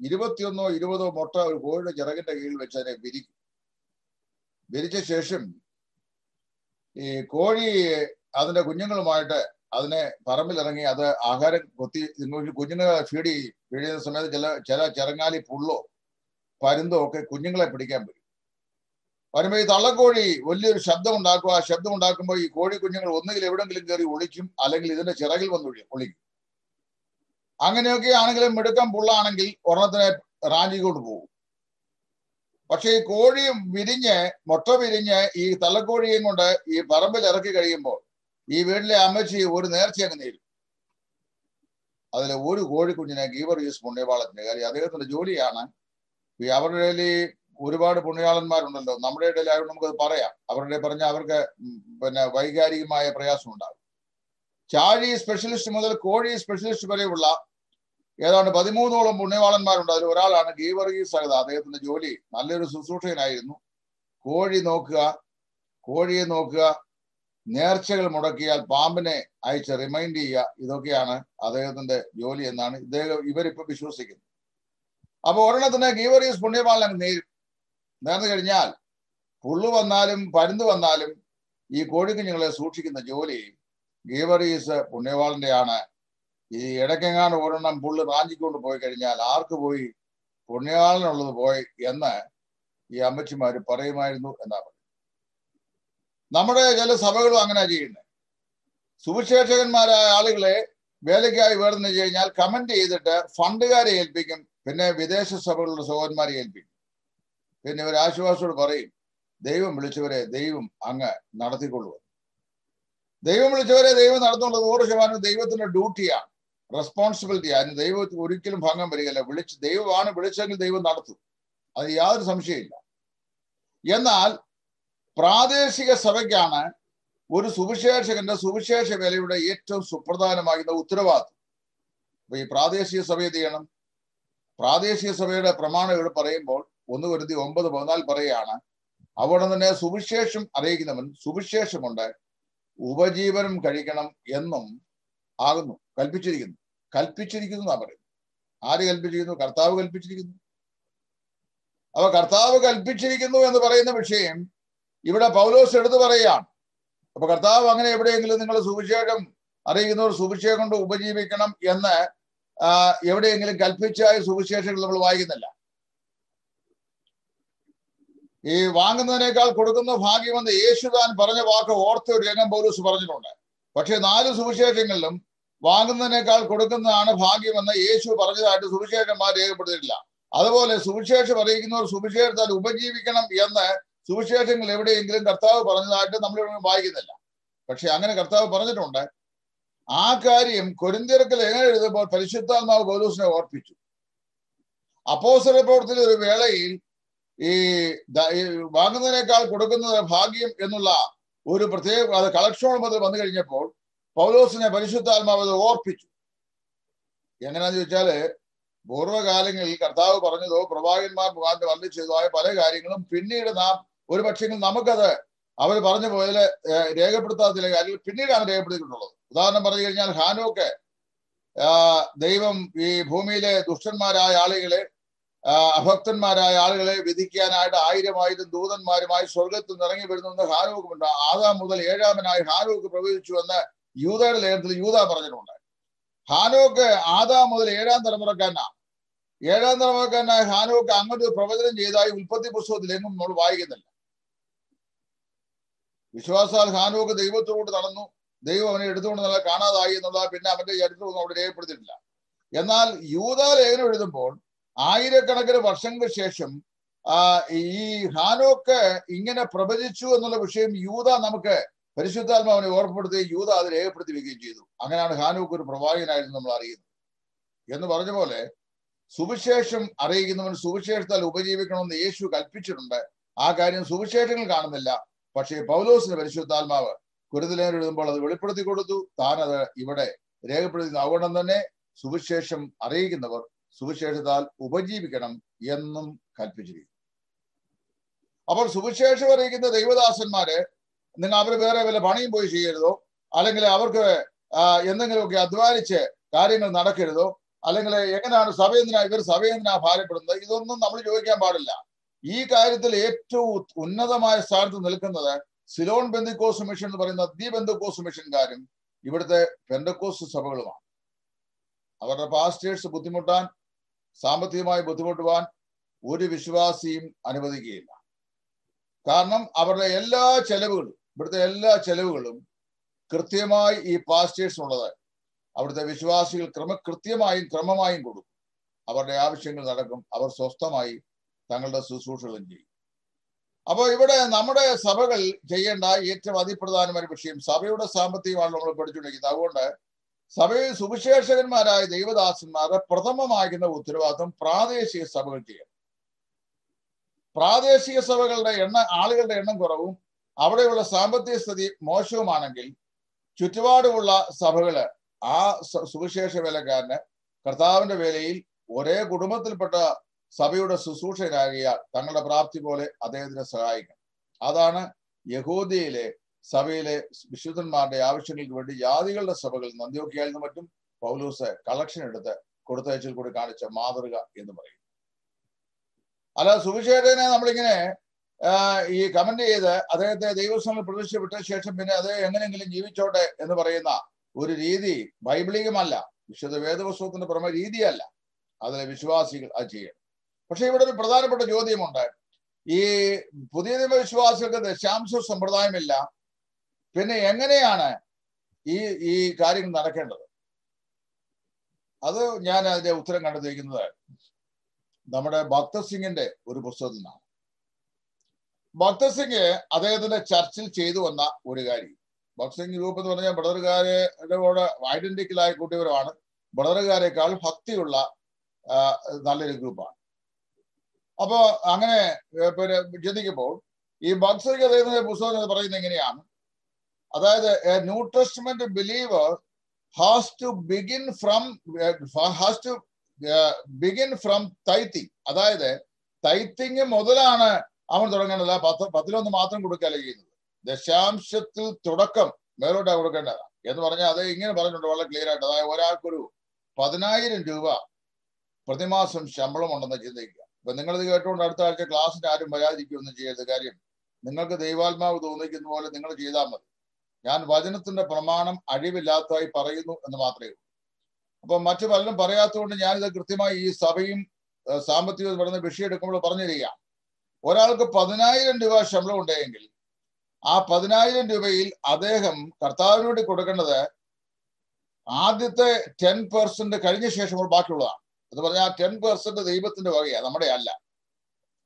ഇരുപത്തിയൊന്നോ ഇരുപതോ മുട്ട ഒരു കോഴിയുടെ ചിറകിന്റെ കീഴിൽ വെച്ച് അതിനെ വിരിക്കും. വിരിച്ച ശേഷം ഈ കോഴി അതിന്റെ കുഞ്ഞുങ്ങളുമായിട്ട് അതിനെ പറമ്പിലിറങ്ങി അത് ആഹാരം കൊത്തി കുഞ്ഞുങ്ങളെ ഫീഡ് ചെയ്യും. ഫീഡ് ചെയ്യുന്ന സമയത്ത് ചില ചില ചിറങ്ങാലി പുള്ളോ പരുന്തോ ഒക്കെ കുഞ്ഞുങ്ങളെ പിടിക്കാൻ വരും. വരുമ്പോൾ ഈ തള്ളക്കോഴി വലിയൊരു ശബ്ദം ഉണ്ടാക്കുക ആ ശബ്ദം ഉണ്ടാക്കുമ്പോൾ ഈ കോഴി കുഞ്ഞുങ്ങൾ ഒന്നുകിൽ എവിടെങ്കിലും കയറി ഒളിക്കും അല്ലെങ്കിൽ ഇതിന്റെ ചിറകിൽ വന്ന് ഒളിക്കും. അങ്ങനെയൊക്കെ ആണെങ്കിലും മിടുക്കം പുള്ളാണെങ്കിൽ ഒരെണ്ണത്തിനെ റാഞ്ചിക്കൊണ്ട് പോകും. പക്ഷെ ഈ കോഴി വിരിഞ്ഞ് മുട്ട വിരിഞ്ഞ് ഈ തള്ളക്കോഴിയും കൊണ്ട് ഈ പറമ്പിൽ ഇറക്കി കഴിയുമ്പോൾ ഈ വീട്ടിലെ അമ്മച്ചി ഒരു നേർച്ച അങ്ങ് നേരും. അതിൽ ഒരു കോഴിക്കുഞ്ഞിനെ ഗീവർ യൂസ് പുണ്യപാളത്തിന്റെ കാര്യം അദ്ദേഹത്തിന്റെ ജോലിയാണ്. ഈ അവരുടെ ഇടയിൽ ഒരുപാട് പുണ്യാളന്മാരുണ്ടല്ലോ. നമ്മുടെ ഇടയിൽ ആയതുകൊണ്ട് നമുക്കത് പറയാം. അവരുടെ പറഞ്ഞാൽ അവർക്ക് പിന്നെ വൈകാരികമായ പ്രയാസം ഉണ്ടാകും. ചാഴി സ്പെഷ്യലിസ്റ്റ് മുതൽ കോഴി സ്പെഷ്യലിസ്റ്റ് വരെയുള്ള ഏതാണ്ട് പതിമൂന്നോളം പുണ്യവാളന്മാരുണ്ട്. അതിൽ ഒരാളാണ് ഗീവർഗി സഹിത. അദ്ദേഹത്തിന്റെ ജോലി നല്ലൊരു ശുശ്രൂഷകനായിരുന്നു. കോഴി നോക്കുക കോഴിയെ നോക്കുക നേർച്ചകൾ മുടക്കിയാൽ പാമ്പിനെ അയച്ച് റിമൈൻഡ് ചെയ്യുക ഇതൊക്കെയാണ് അദ്ദേഹത്തിന്റെ ജോലി എന്നാണ് ഇദ്ദേഹം ഇവരിപ്പോ വിശ്വസിക്കുന്നത്. അപ്പൊ ഒരെണ്ണത്തിന് ഗീവറീസ് പുണ്യപാലനം നേരും നേർന്നു കഴിഞ്ഞാൽ പുള്ളു വന്നാലും പരുന്ത് വന്നാലും ഈ കോഴിക്കുഞ്ഞുങ്ങളെ സൂക്ഷിക്കുന്ന ജോലി ഗീവറീസ് പുണ്യവാളന്റെ ആണ് ഈ ഇടയ്ക്കെങ്ങാണ്ട് ഒരെണ്ണം പുള്ളി റാഞ്ചിക്കൊണ്ട് പോയി കഴിഞ്ഞാൽ ആർക്ക് പോയി? പുണ്യകാലനുള്ളത് പോയി എന്ന് ഈ അമ്മച്ചിമാർ പറയുമായിരുന്നു എന്നാണ് നമ്മുടെ ചില സഭകളും അങ്ങനെ ചെയ്യുന്നത് സുവിശേഷകന്മാരായ ആളുകളെ വേലയ്ക്കായി വേർന്നു കഴിഞ്ഞാൽ കമന്റ് ചെയ്തിട്ട് ഫണ്ടുകാരെ ഏൽപ്പിക്കും പിന്നെ വിദേശ സഭകളുടെ സഹോദരന്മാരെ ഏൽപ്പിക്കും. പിന്നെ ഇവർ ആശ്വാസത്തോട് പറയും ദൈവം വിളിച്ചവരെ ദൈവം അങ്ങ് നടത്തിക്കൊള്ളുക ദൈവം വിളിച്ചവരെ ദൈവം നടത്തുന്നത് നൂറ് ശതമാനം ദൈവത്തിന്റെ ഡ്യൂട്ടിയാണ് റെസ്പോൺസിബിലിറ്റി അതിന് ദൈവത്തിന് ഒരിക്കലും ഭംഗം വരികയില്ല. വിളിച്ച് ദൈവമാണ് വിളിച്ചെങ്കിൽ ദൈവം നടത്തും. അത് യാതൊരു സംശയമില്ല എന്നാൽ പ്രാദേശിക സഭയ്ക്കാണ് ഒരു സുവിശേഷകന്റെ സുവിശേഷ വേലയുടെ ഏറ്റവും സുപ്രധാനമാകുന്ന ഉത്തരവാദിത്വം. അപ്പൊ ഈ പ്രാദേശിക സഭ എന്ത് ചെയ്യണം? പ്രാദേശിക സഭയുടെ പ്രമാണങ്ങൾ പറയുമ്പോൾ ഒന്ന് വരുത്തി ഒമ്പത് പതിനാല് പറയുകയാണ് അവിടെ തന്നെ സുവിശേഷം അറിയിക്കുന്നവൻ സുവിശേഷം കൊണ്ട് ഉപജീവനം കഴിക്കണം എന്നും ആകുന്നു കൽപ്പിച്ചിരിക്കുന്നു. കൽപ്പിച്ചിരിക്കുന്നു എന്നാ പറയുന്നത്. ആര് കൽപ്പിച്ചിരിക്കുന്നു? കർത്താവ് കൽപ്പിച്ചിരിക്കുന്നു. അപ്പൊ കർത്താവ് കൽപ്പിച്ചിരിക്കുന്നു എന്ന് പറയുന്ന വിഷയം ഇവിടെ പൗലോസ് എടുത്തു പറയുകയാണ്. അപ്പൊ കർത്താവ് അങ്ങനെ എവിടെയെങ്കിലും നിങ്ങൾ സുവിശേഷം അറിയിക്കുന്നവർ സുവിശേഷം കൊണ്ട് ഉപജീവിക്കണം എന്ന് എവിടെയെങ്കിലും കൽപ്പിച്ചായ സുവിശേഷങ്ങൾ നമ്മൾ വായിക്കുന്നില്ല. ഈ വാങ്ങുന്നതിനേക്കാൾ കൊടുക്കുന്ന ഭാഗ്യമെന്ന് യേശുദാൻ പറഞ്ഞ വാക്ക് ഓർത്ത ഒരു രംഗം പൗലൂസ് പറഞ്ഞിട്ടുണ്ട്. പക്ഷെ നാല് സുവിശേഷങ്ങളിലും വാങ്ങുന്നതിനേക്കാൾ കൊടുക്കുന്നതാണ് ഭാഗ്യമെന്ന് യേശു പറഞ്ഞതായിട്ട് സുവിശേഷന്മാർ രേഖപ്പെടുത്തിയിട്ടില്ല. അതുപോലെ സുവിശേഷം അറിയിക്കുന്നവർ സുവിശേഷത്താൽ ഉപജീവിക്കണം എന്ന് സുവിശേഷങ്ങൾ എവിടെയെങ്കിലും കർത്താവ് പറഞ്ഞതായിട്ട് നമ്മൾ വായിക്കുന്നില്ല. പക്ഷെ അങ്ങനെ കർത്താവ് പറഞ്ഞിട്ടുണ്ട്. ആ കാര്യം കൊരിന്തിരക്കൽ എങ്ങനെ എഴുതുമ്പോൾ പരിശുദ്ധാത്മാവ് പൗലൂസിനെ ഓർപ്പിച്ചു. അപ്പോസല പ്രവർത്തിയുടെ ഒരു വേളയിൽ ഈ വാങ്ങുന്നതിനേക്കാൾ കൊടുക്കുന്നത് ഭാഗ്യം എന്നുള്ള ഒരു പ്രത്യേക അത് മുതൽ വന്നു കഴിഞ്ഞപ്പോൾ പൗലോസിനെ പരിശുദ്ധാത്മാവ് ഓർപ്പിച്ചു. എങ്ങനെയാന്ന് ചോദിച്ചാൽ പൂർവകാലങ്ങളിൽ കർത്താവ് പറഞ്ഞതോ പ്രവാചകന്മാർ മുഖാന്തരം ചെയ്തതായ പല കാര്യങ്ങളും പിന്നീട് നാം ഒരു പക്ഷെങ്കിൽ നമുക്കത് അവർ പറഞ്ഞ പോലെ രേഖപ്പെടുത്താത്ത ചില കാര്യങ്ങൾ പിന്നീടാണ് രേഖപ്പെടുത്തിയിട്ടുള്ളത്. ഉദാഹരണം പറഞ്ഞു കഴിഞ്ഞാൽ ഹാനോക്ക് ദൈവം ഈ ഭൂമിയിലെ ദുഷ്ടന്മാരായ ആളുകളെ അഭക്തന്മാരായ ആളുകളെ വിധിക്കാനായിട്ട് ആയിരം ആയിരം ദൂതന്മാരുമായി സ്വർഗത്തിൽ നിന്ന് ഇറങ്ങി വരുന്നു ഹാനോക്കുമുണ്ട്. ആദാം മുതൽ ഏഴാമനായി ഹാനൂക്ക് പ്രവചിച്ചു എന്ന് യൂതയുടെ ലേഖനത്തിൽ യൂത പറഞ്ഞിട്ടുണ്ട്. ഹാനോക്ക് ആദാം മുതൽ ഏഴാം തലമുറക്കാരനാ. ഏഴാം തലമുറക്കാരനായ ഹാനോക്ക് അങ്ങോട്ട് പ്രവചനം ചെയ്തായി ഉൽപ്പത്തി പുസ്തകത്തിൽ എങ്ങും നമ്മൾ വായിക്കുന്നില്ല. വിശ്വാസാൽ ഹാനോക്ക് ദൈവത്തോട് നടന്നു. ദൈവം അവനെ എടുത്തുകൊണ്ട് നല്ല കാണാതായി എന്നുള്ള പിന്നെ അവന്റെ ചരിത്രമൊന്നും അവിടെ രേഖപ്പെടുത്തിയിട്ടില്ല. എന്നാൽ യൂത ലേഖനം എഴുതുമ്പോൾ ആയിരക്കണക്കിന് വർഷങ്ങൾക്ക് ശേഷം ഈ ഹാനോക്ക് ഇങ്ങനെ പ്രവചിച്ചു എന്നുള്ള വിഷയം യൂത നമുക്ക് പരിശുദ്ധാത്മാവിനെ ഓർപ്പെടുത്തി യൂത അത് രേഖപ്പെടുത്തി വയ്ക്കുകയും ചെയ്തു. അങ്ങനെയാണ് ഹാനൂക്ക് ഒരു പ്രവാചകനായിരുന്നു നമ്മൾ അറിയുന്നത്. എന്ന് പറഞ്ഞ പോലെ സുവിശേഷം അറിയിക്കുന്നവൻ സുവിശേഷത്താൽ ഉപജീവിക്കണമെന്ന് യേശു കൽപ്പിച്ചിട്ടുണ്ട്. ആ കാര്യം സുവിശേഷങ്ങൾ കാണുന്നില്ല. പക്ഷേ പൗലോസിന് പരിശുദ്ധാത്മാവ് കുരുതലേഖനം എഴുതുമ്പോൾ അത് വെളിപ്പെടുത്തി കൊടുത്തു. താൻ അത് ഇവിടെ രേഖപ്പെടുത്തുന്ന അതുകൊണ്ട് തന്നെ സുവിശേഷം അറിയിക്കുന്നവർ സുവിശേഷത്താൽ ഉപജീവിക്കണം എന്നും കൽപ്പിച്ചിരിക്കുന്നു. അപ്പോൾ സുവിശേഷം അറിയിക്കുന്ന ദൈവദാസന്മാര് നിങ്ങൾ അവർ വേറെ വല്ല പണിയും പോയി ചെയ്യരുതോ? അല്ലെങ്കിൽ അവർക്ക് എന്തെങ്കിലുമൊക്കെ അധ്വാനിച്ച് കാര്യങ്ങൾ നടക്കരുതോ? അല്ലെങ്കിൽ എങ്ങനെയാണ് സഭയെന്തിനാ ഇവർ സഭയെന്തിനാ ഭാരപ്പെടുന്നത്? ഇതൊന്നും നമ്മൾ ചോദിക്കാൻ പാടില്ല. ഈ കാര്യത്തിൽ ഏറ്റവും ഉന്നതമായ സ്ഥാനത്ത് നിൽക്കുന്നത് സിലോൺ ബന്ധുക്കോസ് മിഷൻ എന്ന് പറയുന്ന ദി ബന്ധുക്കോസ് മിഷൻകാരും ഇവിടുത്തെ പെന്തക്കോസ് സഭകളുമാണ്. അവരുടെ പാസ്റ്റേഴ്സ് ബുദ്ധിമുട്ടാൻ സാമ്പത്തികമായി ബുദ്ധിമുട്ടുവാൻ ഒരു വിശ്വാസിയും അനുവദിക്കുകയില്ല. കാരണം അവരുടെ എല്ലാ ചെലവുകളും ഇവിടുത്തെ എല്ലാ ചെലവുകളും കൃത്യമായി ഈ പാസ്റ്റേഴ്സ് ഉള്ളത്. അവിടുത്തെ വിശ്വാസികൾ ക്രമ കൃത്യമായും ക്രമമായും കൊടുക്കും. അവരുടെ ആവശ്യങ്ങൾ നടക്കും. അവർ സ്വസ്ഥമായി തങ്ങളുടെ ശുശ്രൂഷകളും ചെയ്യും. അപ്പോൾ ഇവിടെ നമ്മുടെ സഭകൾ ചെയ്യേണ്ട ഏറ്റവും അതിപ്രധാനമായ വിഷയം സഭയുടെ സാമ്പത്തികമാണ് നമ്മൾ പഠിച്ചുകൊണ്ടിരിക്കുന്നത്. അതുകൊണ്ട് സഭയിൽ സുവിശേഷകന്മാരായ ദൈവദാസന്മാരെ പ്രഥമമാകുന്ന ഉത്തരവാദിത്വം പ്രാദേശിക സഭകൾ ചെയ്യണം. പ്രാദേശിക സഭകളുടെ എണ്ണ ആളുകളുടെ എണ്ണം കുറവും അവിടെയുള്ള സാമ്പത്തിക സ്ഥിതി മോശവുമാണെങ്കിൽ ചുറ്റുപാടുമുള്ള സഭകൾ ആ സുവിശേഷ വേലക്കാരന് കർത്താവിന്റെ വേലയിൽ ഒരേ കുടുംബത്തിൽപ്പെട്ട സഭയുടെ ശുശ്രൂഷകരാകിയാൽ തങ്ങളുടെ പ്രാപ്തി പോലെ അദ്ദേഹത്തിനെ സഹായിക്കണം അതാണ് യഹൂദിയിലെ സഭയിലെ വിശുദ്ധന്മാരുടെ ആവശ്യങ്ങൾക്ക് വേണ്ടി ജാതികളുടെ സഭകൾ നന്ദിയൊക്കെയാൽ നിന്ന് മറ്റും പൗലൂസ് കളക്ഷൻ എടുത്ത് കൊടുത്തയച്ചിൽ കൂടി കാണിച്ച മാതൃക എന്ന് പറയും. അല്ല സുവിശേഷനെ നമ്മളിങ്ങനെ ഈ കമന്റ് ചെയ്ത് അദ്ദേഹത്തെ ദൈവസ്ഥാനിൽ പ്രതിഷ്ഠപ്പെട്ട ശേഷം പിന്നെ അത് എങ്ങനെയെങ്കിലും ജീവിച്ചോട്ടെ എന്ന് പറയുന്ന ഒരു രീതി ബൈബിളികമല്ല. വിശുദ്ധ വേദപുസ്തകത്തിന്റെ പുറമെ രീതിയല്ല. അതിലെ വിശ്വാസികൾ അത് ചെയ്യണം. പക്ഷെ ഇവിടെ ഒരു പ്രധാനപ്പെട്ട ചോദ്യമുണ്ട്. ഈ പുതിയ നിയമ വിശ്വാസികൾക്ക് ദശാംശ സമ്പ്രദായമില്ല. പിന്നെ എങ്ങനെയാണ് ഈ ഈ കാര്യങ്ങൾ നടക്കേണ്ടത്? അത് ഞാൻ അതിന്റെ ഉത്തരം കണ്ടെത്തിയിരിക്കുന്നത് നമ്മുടെ ഭക്ത സിംഗിന്റെ ഒരു പുസ്തകത്തിൽ നിന്നാണ് ഭക്ത സിംഗ് അദ്ദേഹത്തിന്റെ ചർച്ചിൽ ചെയ്തു വന്ന ഒരു കാര്യം. ഭക്ത സിംഗ് ഗ്രൂപ്പ് എന്ന് പറഞ്ഞാൽ ബ്രദറുകാരുടെ കൂടെ ഐഡന്റിക്കലായ കൂട്ടിയവരുമാണ്. ബ്രദറുകാരെക്കാൾ ഭക്തിയുള്ള നല്ലൊരു ഗ്രൂപ്പാണ് അപ്പോ അങ്ങനെ പിന്നെ ചിന്തിക്കുമ്പോൾ ഈ ഭക്ത സിംഗ് അദ്ദേഹത്തിന്റെ പുസ്തകം പറയുന്നത് എങ്ങനെയാണ്? അതായത് new testament believer has to begin from has to begin from tithing. അതായത് തൈത്തിങ് മുതലാണ് അവൻ തുടങ്ങേണ്ടത് പത്ത് പത്തിലൊന്ന് മാത്രം കൊടുക്കുകയല്ല ചെയ്യുന്നത്. ദശാംശത്തിൽ തുടക്കം മേലോട്ടാണ് കൊടുക്കേണ്ടത് എന്ന് പറഞ്ഞാൽ അത് ഇങ്ങനെ പറഞ്ഞിട്ടുണ്ട് വളരെ ക്ലിയർ ആയിട്ട്. അതായത് ഒരാൾക്കൊരു പതിനായിരം രൂപ പ്രതിമാസം ശമ്പളം ഉണ്ടെന്ന് ചിന്തിക്കുക. ഇപ്പൊ നിങ്ങളിത് കേട്ടുകൊണ്ട് അടുത്ത ആഴ്ച ക്ലാസ്സിന് ആരും വരാതിരിക്കുമെന്നും ചെയ്യരുത്. കാര്യം നിങ്ങൾക്ക് ദൈവാത്മാവ് തോന്നിക്കുന്ന പോലെ നിങ്ങൾ ചെയ്താൽ മതി. ഞാൻ വചനത്തിന്റെ പ്രമാണം അഴിവില്ലാത്തതായി പറയുന്നു എന്ന് മാത്രമേ ഉള്ളൂ. അപ്പൊ മറ്റു പലരും പറയാത്തതുകൊണ്ട് ഞാനിത് കൃത്യമായി ഈ സഭയും സാമ്പത്തിക വിഷയം എടുക്കുമ്പോൾ പറഞ്ഞു തരിക ഒരാൾക്ക് പതിനായിരം രൂപ ശമ്പളം ഉണ്ടെങ്കിൽ ആ പതിനായിരം രൂപയിൽ അദ്ദേഹം കർത്താവിനോട് കൊടുക്കേണ്ടത് ആദ്യത്തെ ടെൻ പെർസെന്റ് കഴിഞ്ഞ ശേഷം ബാക്കിയുള്ളതാണ്. എന്ന് പറഞ്ഞാൽ ടെൻ പെർസെന്റ് ദൈവത്തിന്റെ വകയാണ് നമ്മുടെ അല്ല.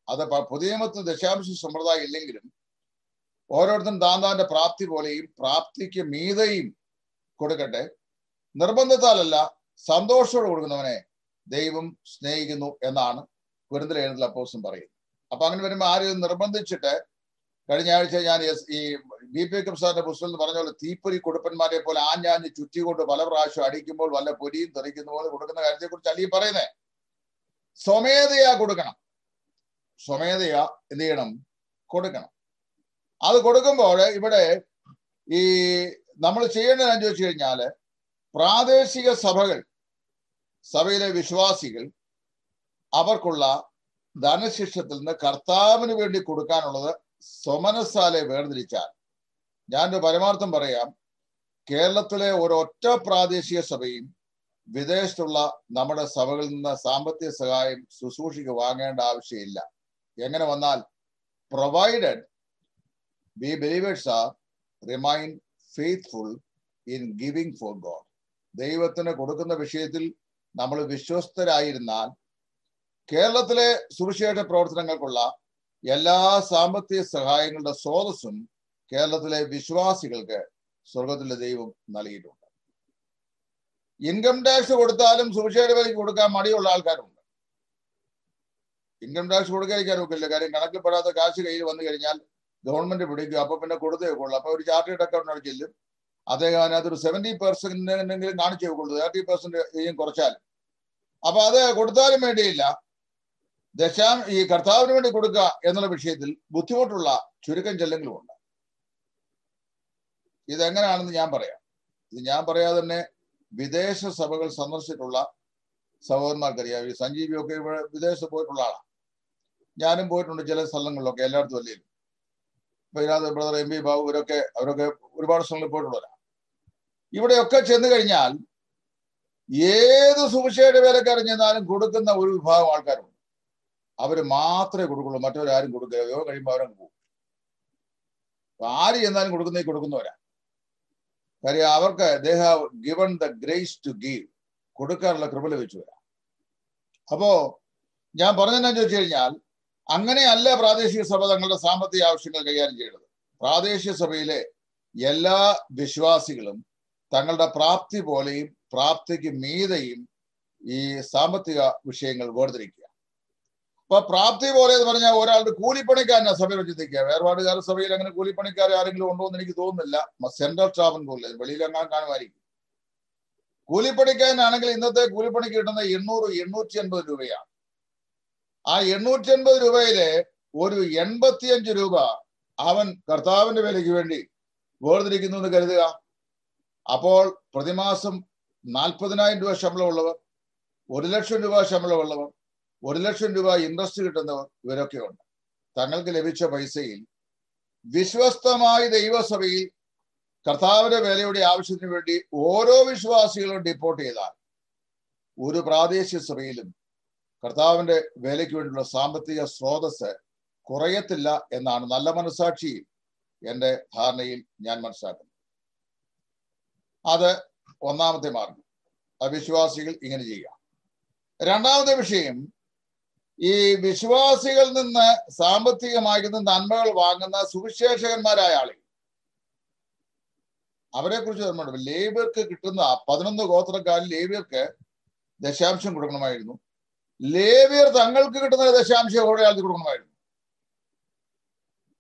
അത് പുതിയ ദശാംശ സമ്പ്രദായം ഇല്ലെങ്കിലും ഓരോരുത്തരും താന്താന്റെ പ്രാപ്തി പോലെയും പ്രാപ്തിക്ക് മീതയും കൊടുക്കട്ടെ. നിർബന്ധത്താലല്ല സന്തോഷത്തോടെ കൊടുക്കുന്നവനെ ദൈവം സ്നേഹിക്കുന്നു എന്നാണ് എഴുന്നൽ അപ്പോസും പറയുന്നത്. അപ്പൊ അങ്ങനെ വരുമ്പോൾ ആരും നിർബന്ധിച്ചിട്ട് കഴിഞ്ഞ ആഴ്ച ഞാൻ ഈ ബി പി കെ സാറിന്റെ പുസ്തകത്തിൽ പറഞ്ഞ പോലെ തീപ്പൊരി കൊടുപ്പന്മാരെ പോലെ ആഞ്ഞാഞ്ഞ് ചുറ്റിക്കൊണ്ട് പല പ്രാവശ്യം അടിക്കുമ്പോൾ വല്ല പൊരിയും തെറിക്കുന്ന പോലെ കൊടുക്കുന്ന കാര്യത്തെ കുറിച്ച് അല്ലീ പറയുന്നേ? സ്വമേധയാ കൊടുക്കണം. സ്വമേധയാ എന്ത് ചെയ്യണം? കൊടുക്കണം. അത് കൊടുക്കുമ്പോൾ ഇവിടെ ഈ നമ്മൾ ചെയ്യേണ്ടതെന്ന് ചോദിച്ചു കഴിഞ്ഞാൽ പ്രാദേശിക സഭകൾ സഭയിലെ വിശ്വാസികൾ അവർക്കുള്ള ധനശിക്ഷത്തിൽ നിന്ന് കർത്താവിന് വേണ്ടി കൊടുക്കാനുള്ളത് സ്വമനസാലെ വേർതിരിച്ചാൽ. ഞാനൊരു പരമാർത്ഥം പറയാം. കേരളത്തിലെ ഒരൊറ്റ പ്രാദേശിക സഭയും വിദേശത്തുള്ള നമ്മുടെ സഭകളിൽ നിന്ന് സാമ്പത്തിക സഹായം ശുശ്രൂഷയ്ക്ക് വാങ്ങേണ്ട ആവശ്യമില്ല. എങ്ങനെ വന്നാൽ provided we believers are remain faithful in giving for God ദൈവത്തിന് കൊടുക്കുന്ന വിഷയത്തിൽ നമ്മൾ വിശ്വസ്തരായിരുന്നാൽ കേരളത്തിലെ സുവിശേഷ പ്രവർത്തനങ്ങൾക്കുള്ള എല്ലാ സാമ്പത്തിക സഹായങ്ങളുടെ സ്രോതസ്സും കേരളത്തിലെ വിശ്വാസികൾക്ക് സ്വർഗത്തിലെ ദൈവം നൽകിയിട്ടുണ്ട്. ഇൻകം ടാക്സ് കൊടുത്താലും സുവിശേഷ വിലയ്ക്ക് കൊടുക്കാൻ മടിയുള്ള ആൾക്കാരുണ്ട്. ഇൻകം ടാക്സ് കൊടുക്കാതിരിക്കാൻ ഒക്കില്ല. കാര്യം കണക്കിൽപ്പെടാത്ത കാശ് കയ്യിൽ വന്നു കഴിഞ്ഞാൽ ഗവൺമെന്റ് പിടിക്കും. അപ്പൊ പിന്നെ കൊടുത്തേ കൊള്ളു അപ്പൊ ഒരു ചാർട്ടേഡ് അക്കൗണ്ട് ചെല്ലും. അദ്ദേഹം അതിനകത്ത് ഒരു സെവന്റി പെർസെന്റ് കാണിച്ചു കൊള്ളു തേർട്ടി പെർസെന്റ് കുറച്ചാൽ അപ്പൊ അത് കൊടുത്താലും വേണ്ടിയില്ല. ദശാം ഈ കർത്താവിന് വേണ്ടി കൊടുക്കുക എന്നുള്ള വിഷയത്തിൽ ബുദ്ധിമുട്ടുള്ള ചുരുക്കം ചെല്ലെങ്കിലും ഉണ്ട് ഇതെങ്ങനെയാണെന്ന് ഞാൻ പറയാം. ഇത് ഞാൻ പറയാതെ തന്നെ വിദേശ സഭകൾ സന്ദർശിച്ചിട്ടുള്ള സഹോദരന്മാർക്കറിയാം. ഈ സഞ്ജീവിയൊക്കെ ഇവിടെ വിദേശത്ത് പോയിട്ടുള്ള ആളാണ് ഞാനും പോയിട്ടുണ്ട് ചില സ്ഥലങ്ങളിലൊക്കെ എല്ലായിടത്തും അല്ലെങ്കിലും ഇപ്പൊ ഇതിനകത്ത് ബ്രദർ എം പി ബാബു ഇവരൊക്കെ അവരൊക്കെ ഒരുപാട് സ്ഥലങ്ങളിൽ പോയിട്ടുള്ളവരാണ് ഇവിടെയൊക്കെ ചെന്ന് കഴിഞ്ഞാൽ ഏത് സുവിശേഷ വേലക്കാരൻ കൊടുക്കുന്ന ഒരു വിഭാഗം ആൾക്കാരുണ്ട്. അവർ മാത്രമേ കൊടുക്കുള്ളൂ. മറ്റൊരാരും കൊടുക്കുക കഴിയുമ്പോൾ അവരങ്ങ് പോകും. ആര് ചെന്നാലും കൊടുക്കുന്നേ കൊടുക്കുന്നവരാ. കാര്യം അവർക്ക് given the grace to give കൊടുക്കാനുള്ള കൃപ ലഭിച്ചു വരാം അപ്പോ ഞാൻ പറഞ്ഞതെന്നു ചോദിച്ചു കഴിഞ്ഞാൽ അങ്ങനെയല്ല പ്രാദേശിക സഭ തങ്ങളുടെ സാമ്പത്തിക ആവശ്യങ്ങൾ കൈകാര്യം ചെയ്യുന്നത് പ്രാദേശിക സഭയിലെ എല്ലാ വിശ്വാസികളും തങ്ങളുടെ പ്രാപ്തി പോലെയും പ്രാപ്തിക്ക് മീതയും ഈ സാമ്പത്തിക വിഷയങ്ങൾ വേർതിരിക്കുക. അപ്പൊ പ്രാപ്തി പോലെ എന്ന് പറഞ്ഞാൽ ഒരാളുടെ കൂലിപ്പണിക്കാരനെ സഭയിൽ വെച്ച് നിൽക്കുക വേർപാടുകാർ സഭയിൽ അങ്ങനെ കൂലിപ്പണിക്കാരെ ആരെങ്കിലും ഉണ്ടോ എന്ന് എനിക്ക് തോന്നുന്നില്ല. സെൻട്രൽ സ്റ്റാഫൻ പോലെ. വെളിയിൽ അങ്ങനെ കാണുമായിരിക്കും കൂലിപ്പണിക്കാരനാണെങ്കിൽ ഇന്നത്തെ കൂലിപ്പണിക്ക് കിട്ടുന്ന എണ്ണൂറ് എണ്ണൂറ്റി എൺപത് രൂപയാണ്. ആ എണ്ണൂറ്റി എൺപത് രൂപയിലെ ഒരു എൺപത്തിയഞ്ച് രൂപ അവൻ കർത്താവിന്റെ വിലയ്ക്ക് വേണ്ടി വേർതിരിക്കുന്നു എന്ന് കരുതുക. അപ്പോൾ പ്രതിമാസം നാൽപ്പതിനായിരം രൂപ ശമ്പളമുള്ളവർ ഒരു ലക്ഷം രൂപ ശമ്പളമുള്ളവർ ഒരു ലക്ഷം രൂപ ഇൻട്രസ്റ്റ് കിട്ടുന്നവർ ഇവരൊക്കെ ഉണ്ട്. തങ്ങൾക്ക് ലഭിച്ച പൈസയിൽ വിശ്വസ്തമായ ദൈവസഭയിൽ കർത്താവിന്റെ വേലയുടെ ആവശ്യത്തിന് വേണ്ടി ഓരോ വിശ്വാസികളും ഡിപ്പോർട്ട് ചെയ്താൽ ഒരു പ്രാദേശിക സഭയിലും കർത്താവിന്റെ വേലയ്ക്ക് വേണ്ടിയുള്ള സാമ്പത്തിക സ്രോതസ് കുറയത്തില്ല എന്നാണ് നല്ല മനസാക്ഷിയിൽ എന്റെ ധാരണയിൽ ഞാൻ മനസ്സിലാക്കുന്നത്. അത് ഒന്നാമത്തെ മാർഗം. അവിശ്വാസികൾ ഇങ്ങനെ ചെയ്യുക. രണ്ടാമത്തെ വിഷയം ഈ വിശ്വാസികളിൽ നിന്ന് സാമ്പത്തികമായിരുന്ന നന്മകൾ വാങ്ങുന്ന സുവിശേഷകന്മാരായ ആളുകൾ. അവരെ കുറിച്ച് ഓർമ്മയുണ്ട് ലേബിയർക്ക് കിട്ടുന്ന പതിനൊന്ന് ഗോത്രക്കാരിൽ ലേബിയർക്ക് ദശാംശം കൊടുക്കണമായിരുന്നു. ലേബിയർ തങ്ങൾക്ക് കിട്ടുന്ന ദശാംശം ഓരോ ആൾക്ക് കൊടുക്കണമായിരുന്നു.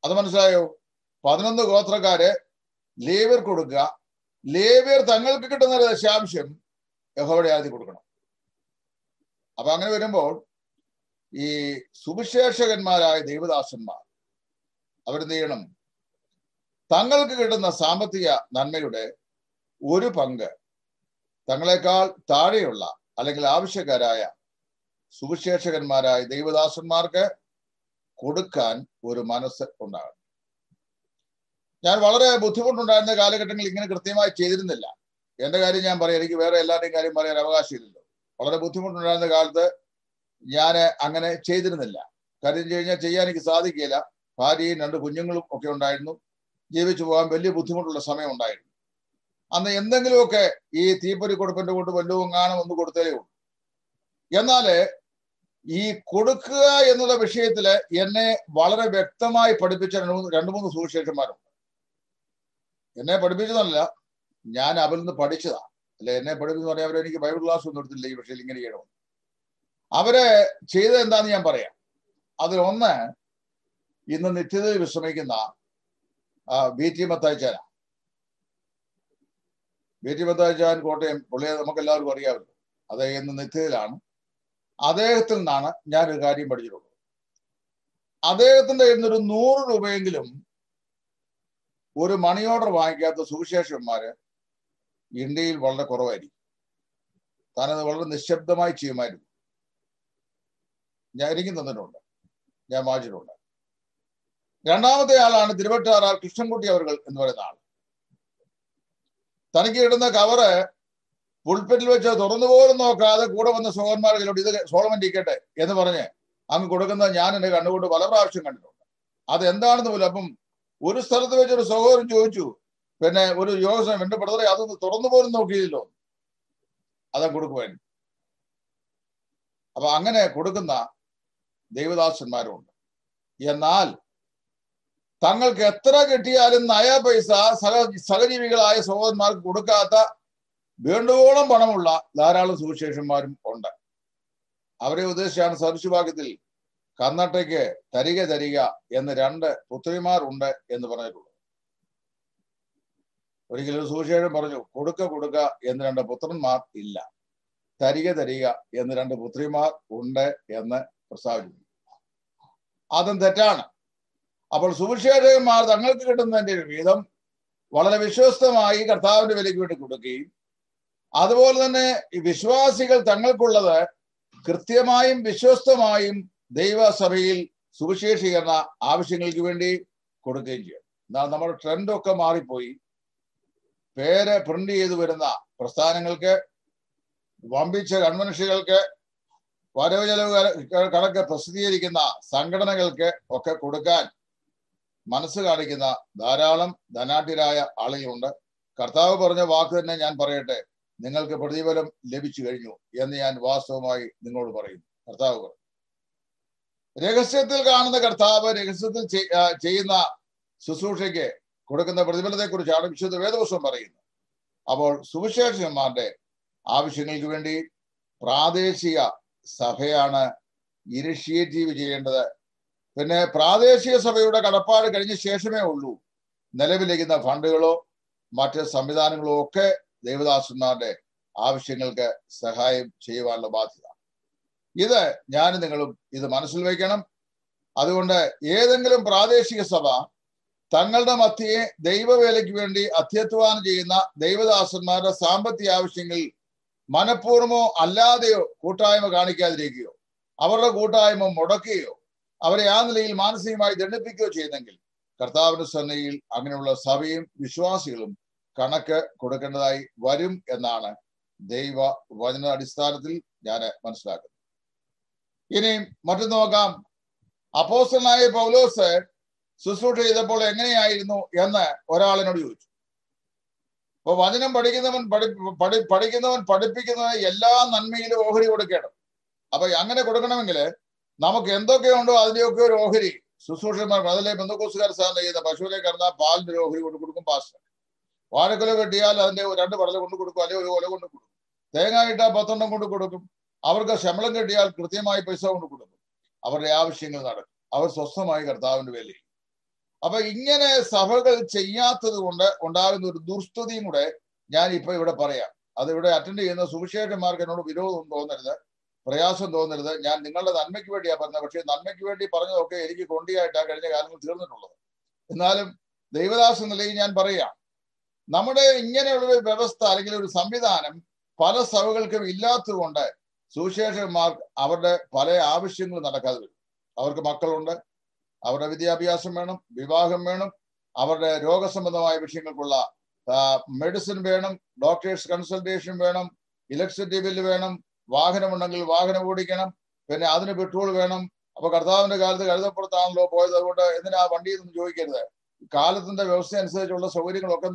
അത് മനസ്സിലായോ? പതിനൊന്ന് ഗോത്രക്കാര് ലേബിയർ കൊടുക്കുക ലേബിയർ തങ്ങൾക്ക് കിട്ടുന്ന ദശാംശം യഹോയുടെ ആദ്യം കൊടുക്കണം. അപ്പൊ അങ്ങനെ വരുമ്പോൾ ഈ സുവിശേഷകന്മാരായ ദൈവദാസന്മാർ അവരെന്ത് ചെയ്യണം. തങ്ങൾക്ക് കിട്ടുന്ന സാമ്പത്തിക നന്മയുടെ ഒരു പങ്ക് തങ്ങളെക്കാൾ താഴെയുള്ള അല്ലെങ്കിൽ ആവശ്യക്കാരായ സുവിശേഷകന്മാരായ ദൈവദാസന്മാർക്ക് കൊടുക്കാൻ ഒരു മനസ്സ് ഉണ്ടാകണം. ഞാൻ വളരെ ബുദ്ധിമുട്ടുണ്ടായിരുന്ന കാലഘട്ടങ്ങളിൽ ഇങ്ങനെ കൃത്യമായി ചെയ്തിരുന്നില്ല. എന്റെ കാര്യം ഞാൻ പറയാം എനിക്ക് വേറെ എല്ലാവരുടെയും കാര്യം പറയാൻ അവകാശമില്ലല്ലോ. വളരെ ബുദ്ധിമുട്ടുണ്ടായിരുന്ന കാലത്ത് ഞാൻ അങ്ങനെ ചെയ്തിരുന്നില്ല. കാര്യം കഴിഞ്ഞാൽ ചെയ്യാൻ എനിക്ക് സാധിക്കില്ല ഭാര്യയും രണ്ട് കുഞ്ഞുങ്ങളും ഒക്കെ ഉണ്ടായിരുന്നു. ജീവിച്ചു പോകാൻ വലിയ ബുദ്ധിമുട്ടുള്ള സമയം ഉണ്ടായിരുന്നു. അന്ന് എന്തെങ്കിലുമൊക്കെ ഈ തീപ്പൊരി കൊടുപ്പിന്റെ കൊണ്ട് വല്ലതും കാണും ഒന്ന് കൊടുത്തേ ഉള്ളൂ. എന്നാൽ ഈ കൊടുക്കുക എന്നുള്ള വിഷയത്തിൽ എന്നെ വളരെ വ്യക്തമായി പഠിപ്പിച്ച രണ്ട് മൂന്ന് രണ്ട് മൂന്ന് സുവിശേഷന്മാരുണ്ട്. എന്നെ പഠിപ്പിച്ചതല്ല ഞാൻ അവരിൽ നിന്ന് പഠിച്ചതാണ് അല്ലെ എന്നെ പഠിപ്പിച്ചെന്ന് പറഞ്ഞാൽ അവരെനിക്ക് ബൈബിൾ ക്ലാസ് ഒന്നും എടുത്തില്ല ഈ വിഷയത്തിൽ ഇങ്ങനെ ചെയ്യണമെന്ന്. അവർ ചെയ്തത് എന്താന്ന് ഞാൻ പറയാം. അതിലൊന്ന് ഇന്ന് നിത്യതയിൽ വിശ്രമിക്കുന്ന ബി ടി. മത്തായിച്ചാന ബി ടി. മത്തായിച്ചാൻ കോട്ടയം പുള്ളിയെ നമുക്ക് എല്ലാവർക്കും അറിയാമല്ലോ. അദ്ദേഹം ഇന്ന് നിത്യതയിലാണ്. അദ്ദേഹത്തിൽ നിന്നാണ് ഒരു കാര്യം പഠിച്ചിട്ടുള്ളത്. അദ്ദേഹത്തിന്റെ ഇന്നൊരു നൂറ് രൂപയെങ്കിലും ഒരു മണി ഓർഡർ വാങ്ങിക്കാത്ത സുവിശേഷന്മാര് ഇന്ത്യയിൽ വളരെ കുറവായിരിക്കും. താനത് വളരെ നിശബ്ദമായി ചെയ്യുമായിരുന്നു ഞാൻ തന്നിട്ടുണ്ട്. ഞാൻ വായിച്ചിട്ടുണ്ട് രണ്ടാമത്തെ ആളാണ് തിരുവട്ടാറാർ കൃഷ്ണൻകുട്ടി അവർ എന്ന് പറയുന്ന ആൾ. തനിക്ക് ഇടുന്ന കവറ് പുൾപ്പെറ്റിൽ വെച്ച് തുറന്നു പോലും നോക്കാതെ കൂടെ വന്ന സോഹന്മാർക്കിലോട്ട് ഇത് സോളമൻ ഇരിക്കട്ടെ എന്ന് പറഞ്ഞ് അങ്ങ് കൊടുക്കുന്ന ഞാൻ എന്റെ കണ്ണുകൊണ്ട് പല പ്രാവശ്യം കണ്ടിട്ടുണ്ട്. അത് എന്താണെന്ന് പോലും അപ്പം ഒരു സ്ഥലത്ത് വെച്ച് ഒരു സഹോദരൻ ചോദിച്ചു. പിന്നെ ഒരു യോഗം എന്റെ ബ്രദറെ അതൊന്ന് തുറന്നു പോലും നോക്കിയില്ലോ അതാ കൊടുക്കുവായിരുന്നു അപ്പൊ അങ്ങനെ കൊടുക്കുന്ന ദൈവദാസന്മാരുണ്ട്. എന്നാൽ തങ്ങൾക്ക് എത്ര കിട്ടിയാലും നയ പൈസ സഹ സഹജീവികളായ സഹോദരന്മാർക്ക് കൊടുക്കാത്ത വേണ്ടുവോളം പണമുള്ള ധാരാളം സുവിശേഷന്മാരും ഉണ്ട്. അവരെ ഉദ്ദേശിച്ചാണ് സദൃശ്യഭാഗ്യത്തിൽ കന്നട്ടയ്ക്ക് തരിക തരിക എന്ന് രണ്ട് പുത്രിമാരുണ്ട് എന്ന് പറഞ്ഞിട്ടുള്ളത്. ഒരിക്കലും സുവിശേഷം പറഞ്ഞു കൊടുക്ക കൊടുക്ക എന്ന് രണ്ട് പുത്രന്മാർ ഇല്ല. തരിക തരിക എന്ന് രണ്ട് പുത്രിമാർ ഉണ്ട് എന്ന് പ്രസ്താവിച്ചു അതും തെറ്റാണ്. അപ്പോൾ സുവിശേഷകന്മാർ തങ്ങൾക്ക് കിട്ടുന്നതിന്റെ ഒരു വീതം വളരെ വിശ്വസ്തമായി കർത്താവിന്റെ വിലയ്ക്ക് വേണ്ടി കൊടുക്കുകയും അതുപോലെ തന്നെ ഈ വിശ്വാസികൾ തങ്ങൾക്കുള്ളത് കൃത്യമായും വിശ്വസ്തമായും ദൈവസഭയിൽ സുവിശേഷീകരണ ആവശ്യങ്ങൾക്ക് വേണ്ടി കൊടുക്കുകയും ചെയ്യും. എന്നാൽ നമ്മുടെ ട്രെൻഡൊക്കെ മാറിപ്പോയി. പേര് പ്രിന്റ് ചെയ്തു വരുന്ന പ്രസ്ഥാനങ്ങൾക്ക് വമ്പിച്ച കൺവെൻഷനുകൾക്ക് വരവ് ചെലവ് കണക്ക് പ്രസിദ്ധീകരിക്കുന്ന സംഘടനകൾക്ക് ഒക്കെ കൊടുക്കാൻ മനസ്സ് കാണിക്കുന്ന ധാരാളം ധനാഢ്യരായ ആളുകളുണ്ട്. കർത്താവ് പറഞ്ഞ വാക്ക് തന്നെ ഞാൻ പറയട്ടെ നിങ്ങൾക്ക് പ്രതിഫലം ലഭിച്ചു കഴിഞ്ഞു എന്ന് ഞാൻ വാസ്തവമായി നിങ്ങളോട് പറയുന്നു. കർത്താവ് പറഞ്ഞു. രഹസ്യത്തിൽ കാണുന്ന കർത്താവ് രഹസ്യത്തിൽ ചെയ്യുന്ന ശുശ്രൂഷയ്ക്ക് കൊടുക്കുന്ന പ്രതിഫലത്തെ കുറിച്ചാണ് വിശുദ്ധ വേദപുസ്തകം പറയുന്നത്. അപ്പോൾ സുവിശേഷന്മാരുടെ ആവശ്യങ്ങൾക്ക് വേണ്ടി പ്രാദേശിക സഭയാണ് ഇനിഷ്യേറ്റീവ് ചെയ്യേണ്ടത്. പിന്നെ പ്രാദേശിക സഭയുടെ കടപ്പാട് കഴിഞ്ഞ ശേഷമേ ഉള്ളൂ. നിലവിലിരിക്കുന്ന ഫണ്ടുകളോ മറ്റ് സംവിധാനങ്ങളോ ഒക്കെ ദേവദാസന്മാരുടെ ആവശ്യങ്ങൾക്ക് സഹായം ചെയ്യുവാനുള്ള ബാധ്യത. ഇത് ഞാൻ നിങ്ങളും ഇത് മനസ്സിൽ വയ്ക്കണം. അതുകൊണ്ട് ഏതെങ്കിലും പ്രാദേശിക സഭ തങ്ങളുടെ മധ്യയെ ദൈവവേലയ്ക്ക് വേണ്ടി അധ്യത്വാനം ചെയ്യുന്ന ദൈവദാസന്മാരുടെ സാമ്പത്തിക ആവശ്യങ്ങൾ മനഃപൂർവമോ അല്ലാതെയോ കൂട്ടായ്മ കാണിക്കാതിരിക്കുകയോ അവരുടെ കൂട്ടായ്മ മുടക്കുകയോ അവരെ ആ നിലയിൽ മാനസികമായി ദണ്ഡിപ്പിക്കുകയോ ചെയ്യുന്നെങ്കിൽ കർത്താവിന്റെ സന്നയിൽ അങ്ങനെയുള്ള സഭയും വിശ്വാസികളും കണക്ക് കൊടുക്കേണ്ടതായി വരും എന്നാണ് ദൈവ വചന അടിസ്ഥാനത്തിൽ ഞാൻ മനസ്സിലാക്കുന്നത്. ഇനി മറ്റൊന്ന് നോക്കാം. അപ്പോസ്റ്റലായ പൗലോസ് ശുശ്രൂഷ ചെയ്തപ്പോൾ എങ്ങനെയായിരുന്നു എന്ന് ഒരാളിനോട് ചോദിച്ചു. അപ്പൊ വചനം പഠിക്കുന്നവൻ പഠി പഠി പഠിക്കുന്നവൻ പഠിപ്പിക്കുന്നവൻ എല്ലാ നന്മയിലും ഓഹരി കൊടുക്കണം അപ്പൊ അങ്ങനെ കൊടുക്കണമെങ്കിൽ നമുക്ക് എന്തൊക്കെയുണ്ടോ അതിന്റെയൊക്കെ ഒരു ഓഹരി. ശുശ്രൂഷന്മാർ അതിലെ ബന്ധുക്കോസുകാർ സാധനം ചെയ്യുന്ന പശുവിനെ കടന്നാൽ പാലിന്റെ ഒരു ഓഹരി കൊണ്ട് കൊടുക്കും പാസ്റ്റർ. വാഴക്കൊല കെട്ടിയാൽ അതിന്റെ രണ്ട് പടല കൊണ്ട് കൊടുക്കും അല്ലെങ്കിൽ ഒരു കൊല കൊണ്ട് കൊടുക്കും. തേങ്ങ ഇട്ടാൽ പത്തെണ്ണം കൊണ്ട് കൊടുക്കും. അവർക്ക് ശമ്പളം കെട്ടിയാൽ കൃത്യമായി പൈസ കൊണ്ട് കൊടുക്കും. അവരുടെ ആവശ്യങ്ങൾ നടക്കും. അവർ സ്വസ്ഥമായി കർത്താവിന്റെ വേലയിൽ അപ്പൊ ഇങ്ങനെ സഭകൾ ചെയ്യാത്തത് കൊണ്ട് ഉണ്ടാകുന്ന ഒരു ദുർസ്ഥിതിയും കൂടെ ഞാൻ ഇപ്പൊ ഇവിടെ പറയാം. അത് ഇവിടെ അറ്റൻഡ് ചെയ്യുന്ന സുവിശേഷന്മാർക്ക് എന്നോട് വിരോധം തോന്നരുത് പ്രയാസം തോന്നരുത്. ഞാൻ നിങ്ങളുടെ നന്മയ്ക്ക് വേണ്ടിയാ പറഞ്ഞത് പക്ഷേ നന്മയ്ക്ക് വേണ്ടി പറഞ്ഞതൊക്കെ എനിക്ക് കൊണ്ടിയായിട്ടാ കഴിഞ്ഞ കാലങ്ങൾ തീർന്നിട്ടുള്ളത്. എന്നാലും ദൈവദാസ നിലയിൽ ഞാൻ പറയാം നമ്മുടെ ഇങ്ങനെയുള്ള ഒരു വ്യവസ്ഥ അല്ലെങ്കിൽ ഒരു സംവിധാനം പല സഭകൾക്കും ഇല്ലാത്തതുകൊണ്ട് സുവിശേഷന്മാർ അവരുടെ പല ആവശ്യങ്ങളും നടക്കാതെ വരും. അവർക്ക് മക്കളുണ്ട് അവരുടെ വിദ്യാഭ്യാസം വേണം വിവാഹം വേണം അവരുടെ രോഗസംബന്ധമായ വിഷയങ്ങൾക്കുള്ള മെഡിസിൻ വേണം ഡോക്ടേഴ്സ് കൺസൾട്ടേഷൻ വേണം ഇലക്ട്രിസിറ്റി ബില്ല് വേണം വാഹനമുണ്ടെങ്കിൽ വാഹനം ഓടിക്കണം പിന്നെ അതിന് പെട്രോൾ വേണം. അപ്പൊ കർത്താവിന്റെ കാലത്ത് കഴുതപ്പുറത്താണല്ലോ പോയത് അതുകൊണ്ട് എന്തിനാ വണ്ടി ഒന്നും ചോദിക്കരുത്. കാലത്തിന്റെ വ്യവസ്ഥ അനുസരിച്ചുള്ള സൗകര്യങ്ങളൊക്കെ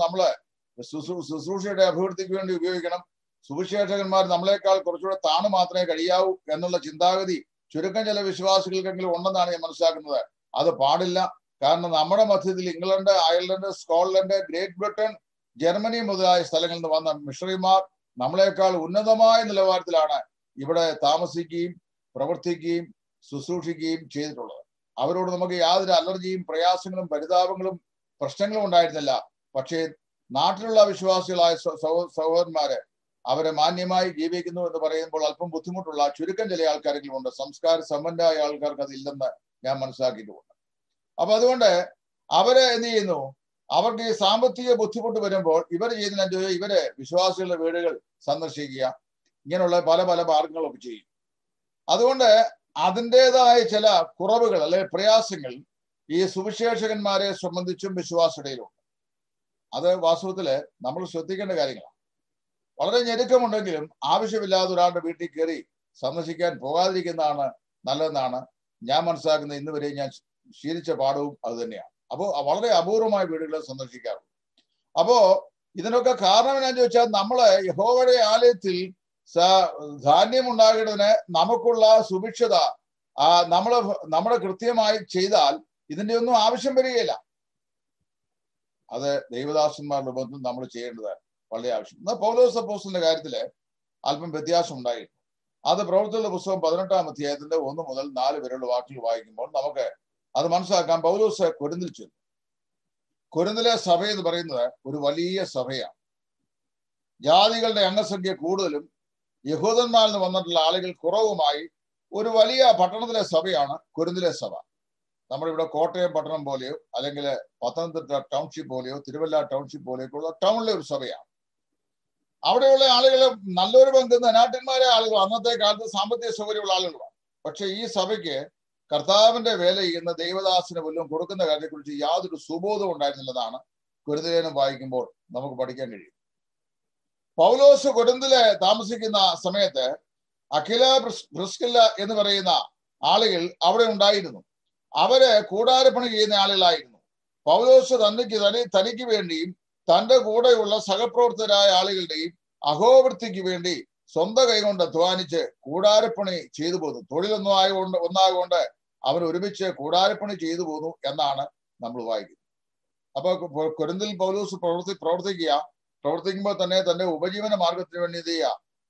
ശുശ്രൂ- ശുശ്രൂഷയുടെ അഭിവൃദ്ധിക്ക് വേണ്ടി ഉപയോഗിക്കണം. സുവിശേഷകന്മാർ നമ്മളെക്കാൾ കുറച്ചുകൂടെ താണു മാത്രമേ കഴിയാവൂ എന്നുള്ള ചിന്താഗതി ചുരുക്കം ചില വിശ്വാസികൾക്കെങ്കിലും ഉണ്ടെന്നാണ് ഞാൻ മനസ്സിലാക്കുന്നത്. അത് പാടില്ല. കാരണം നമ്മുടെ മധ്യത്തിൽ England Ireland Scotland Great Britain Germany മുതലായ സ്ഥലങ്ങളിൽ നിന്ന് വന്ന മിഷണറിമാർ നമ്മളെക്കാൾ ഉന്നതമായ നിലവാരത്തിലാണ് ഇവിടെ താമസിക്കുകയും പ്രവർത്തിക്കുകയും ശുശ്രൂഷിക്കുകയും ചെയ്തിട്ടുള്ളത്. അവരോട് നമുക്ക് യാതൊരു അലർജിയും പ്രയാസങ്ങളും പരിതാപങ്ങളും പ്രശ്നങ്ങളും ഉണ്ടായിരുന്നില്ല. പക്ഷേ നാട്ടിലുള്ള വിശ്വാസികളായ സഹ- സഹോദരന്മാര് അവരെ മാന്യമായി ജീവിക്കുന്നു എന്ന് പറയുമ്പോൾ അല്പം ബുദ്ധിമുട്ടുള്ള ചുരുക്കം ചില ആൾക്കാരെങ്കിലും ഉണ്ട്. സംസ്കാര സമ്പന്നരായ ആൾക്കാർക്ക് അതില്ലെന്ന് ഞാൻ മനസ്സിലാക്കിയിട്ടുമുണ്ട് അപ്പൊ അതുകൊണ്ട് അവർ എന്ത് ചെയ്യുന്നു? അവർക്ക് ഈ സാമ്പത്തിക ബുദ്ധിമുട്ട് വരുമ്പോൾ ഇവർ ചെയ്യുന്ന ഇവർ വിശ്വാസികളുടെ വീടുകൾ സന്ദർശിക്കുക. ഇങ്ങനെയുള്ള പല പല മാർഗങ്ങളൊക്കെ ചെയ്യും. അതുകൊണ്ട് അതിന്റെതായ ചില കുറവുകൾ അല്ലെ പ്രയാസങ്ങൾ ഈ സുവിശേഷകന്മാരെ സംബന്ധിച്ചും വിശ്വാസിടയിലുണ്ട് അത് വാസ്തവത്തിൽ നമ്മൾ ശ്രദ്ധിക്കേണ്ട കാര്യങ്ങളാണ്. വളരെ ഞെരുക്കമുണ്ടെങ്കിലും ആവശ്യമില്ലാതെ ഒരാളുടെ വീട്ടിൽ കയറി സന്ദർശിക്കാൻ പോകാതിരിക്കുന്നതാണ് നല്ലതെന്നാണ് ഞാൻ മനസ്സിലാക്കുന്ന ഇന്ന് വരെ ഞാൻ ശീലിച്ച പാഠവും അത് തന്നെയാണ്. അപ്പോൾ വളരെ അപൂർവമായ വീടുകൾ സന്ദർശിക്കാറുണ്ട്. അപ്പോ ഇതിനൊക്കെ കാരണം എന്നാന്ന് ചോദിച്ചാൽ നമ്മൾ യഹോവയുടെ ആലയത്തിൽ ധാന്യം ഉണ്ടാകേണ്ടതിന് നമുക്കുള്ള സുഭിക്ഷത ആ നമ്മൾ നമ്മൾ കൃത്യമായി ചെയ്താൽ ഇതിന്റെ ഒന്നും ആവശ്യം വരികയില്ല. അത് ദൈവദാസന്മാരുടെ ബന്ധം നമ്മൾ ചെയ്യേണ്ടത് വളരെ ആവശ്യം. എന്നാൽ പൗലോസ് അപ്പോസ്റ്റലിന്റെ കാര്യത്തിൽ അല്പം വ്യത്യാസം ഉണ്ടായിരുന്നു അത് പ്രവർത്തിയുള്ള പുസ്തകം പതിനെട്ടാം അധ്യായത്തിന്റെ ഒന്ന് മുതൽ നാല് വരെയുള്ള വാക്കുകൾ വായിക്കുമ്പോൾ നമുക്ക് അത് മനസ്സിലാക്കാം പൗലോസ് കൊരിന്തിൽ ചെന്നു കൊരിന്തിലെ സഭ എന്ന് പറയുന്നത് ഒരു വലിയ സഭയാണ്. ജാതികളുടെ അംഗസംഖ്യ കൂടുതലും യഹൂദന്മാരിൽ നിന്ന് വന്നിട്ടുള്ള ആളുകൾ കുറവുമായി ഒരു വലിയ പട്ടണത്തിലെ സഭയാണ് കൊരിന്തിലെ സഭ. നമ്മളിവിടെ കോട്ടയം പട്ടണം പോലെയോ അല്ലെങ്കിൽ പത്തനംതിട്ട ടൗൺഷിപ്പ് പോലെയോ തിരുവല്ല ടൗൺഷിപ്പ് പോലെയൊക്കെ ഉള്ള ടൗണിലെ ഒരു സഭയാണ്. അവിടെയുള്ള ആളുകൾ നല്ലൊരു പങ്ക് ധനാട്ടന്മാരെ ആളുകൾ അന്നത്തെ കാലത്ത് സാമ്പത്തിക സൗകര്യമുള്ള ആളുകളാണ്. പക്ഷെ ഈ സഭയ്ക്ക് കർത്താവിന്റെ വേല ചെയ്യുന്ന ദൈവദാസിന് വല്ലതും കൊടുക്കുന്ന കാര്യത്തെക്കുറിച്ച് യാതൊരു സുബോധം ഉണ്ടായിരുന്നില്ലെന്നാണ് കുരുതലേനം വായിക്കുമ്പോൾ നമുക്ക് പഠിക്കാൻ കഴിയും. പൗലോസ് കൊരുന്തിലെ താമസിക്കുന്ന സമയത്ത് അഖില ബ്രിസ്കില്ല എന്ന് പറയുന്ന ആളുകൾ അവിടെ ഉണ്ടായിരുന്നു. അവരെ കൂടാരപ്പണി ചെയ്യുന്ന ആളുകളായിരുന്നു. പൗലോസ് തന്നെ തനി തനിക്ക് വേണ്ടിയും തന്റെ കൂടെയുള്ള സഹപ്രവർത്തകരായ ആളുകളുടെയും അഹോവൃത്തിക്ക് വേണ്ടി സ്വന്തം കൈകൊണ്ട് അധ്വാനിച്ച് കൂടാരപ്പണി ചെയ്തു പോന്നു. തൊഴിലൊന്നും ആയതുകൊണ്ട് ഒന്നാകൊണ്ട് അവർ ഒരുമിച്ച് കൂടാരപ്പണി ചെയ്തു പോന്നു എന്നാണ് നമ്മൾ വായിക്കുന്നത്. അപ്പൊ കൊരന്തിൽ പൗലൂസ് പ്രവർത്തി പ്രവർത്തിക്കുക പ്രവർത്തിക്കുമ്പോൾ തന്നെ തന്റെ ഉപജീവന മാർഗത്തിന് വേണ്ടി എന്ത് ചെയ്യുക?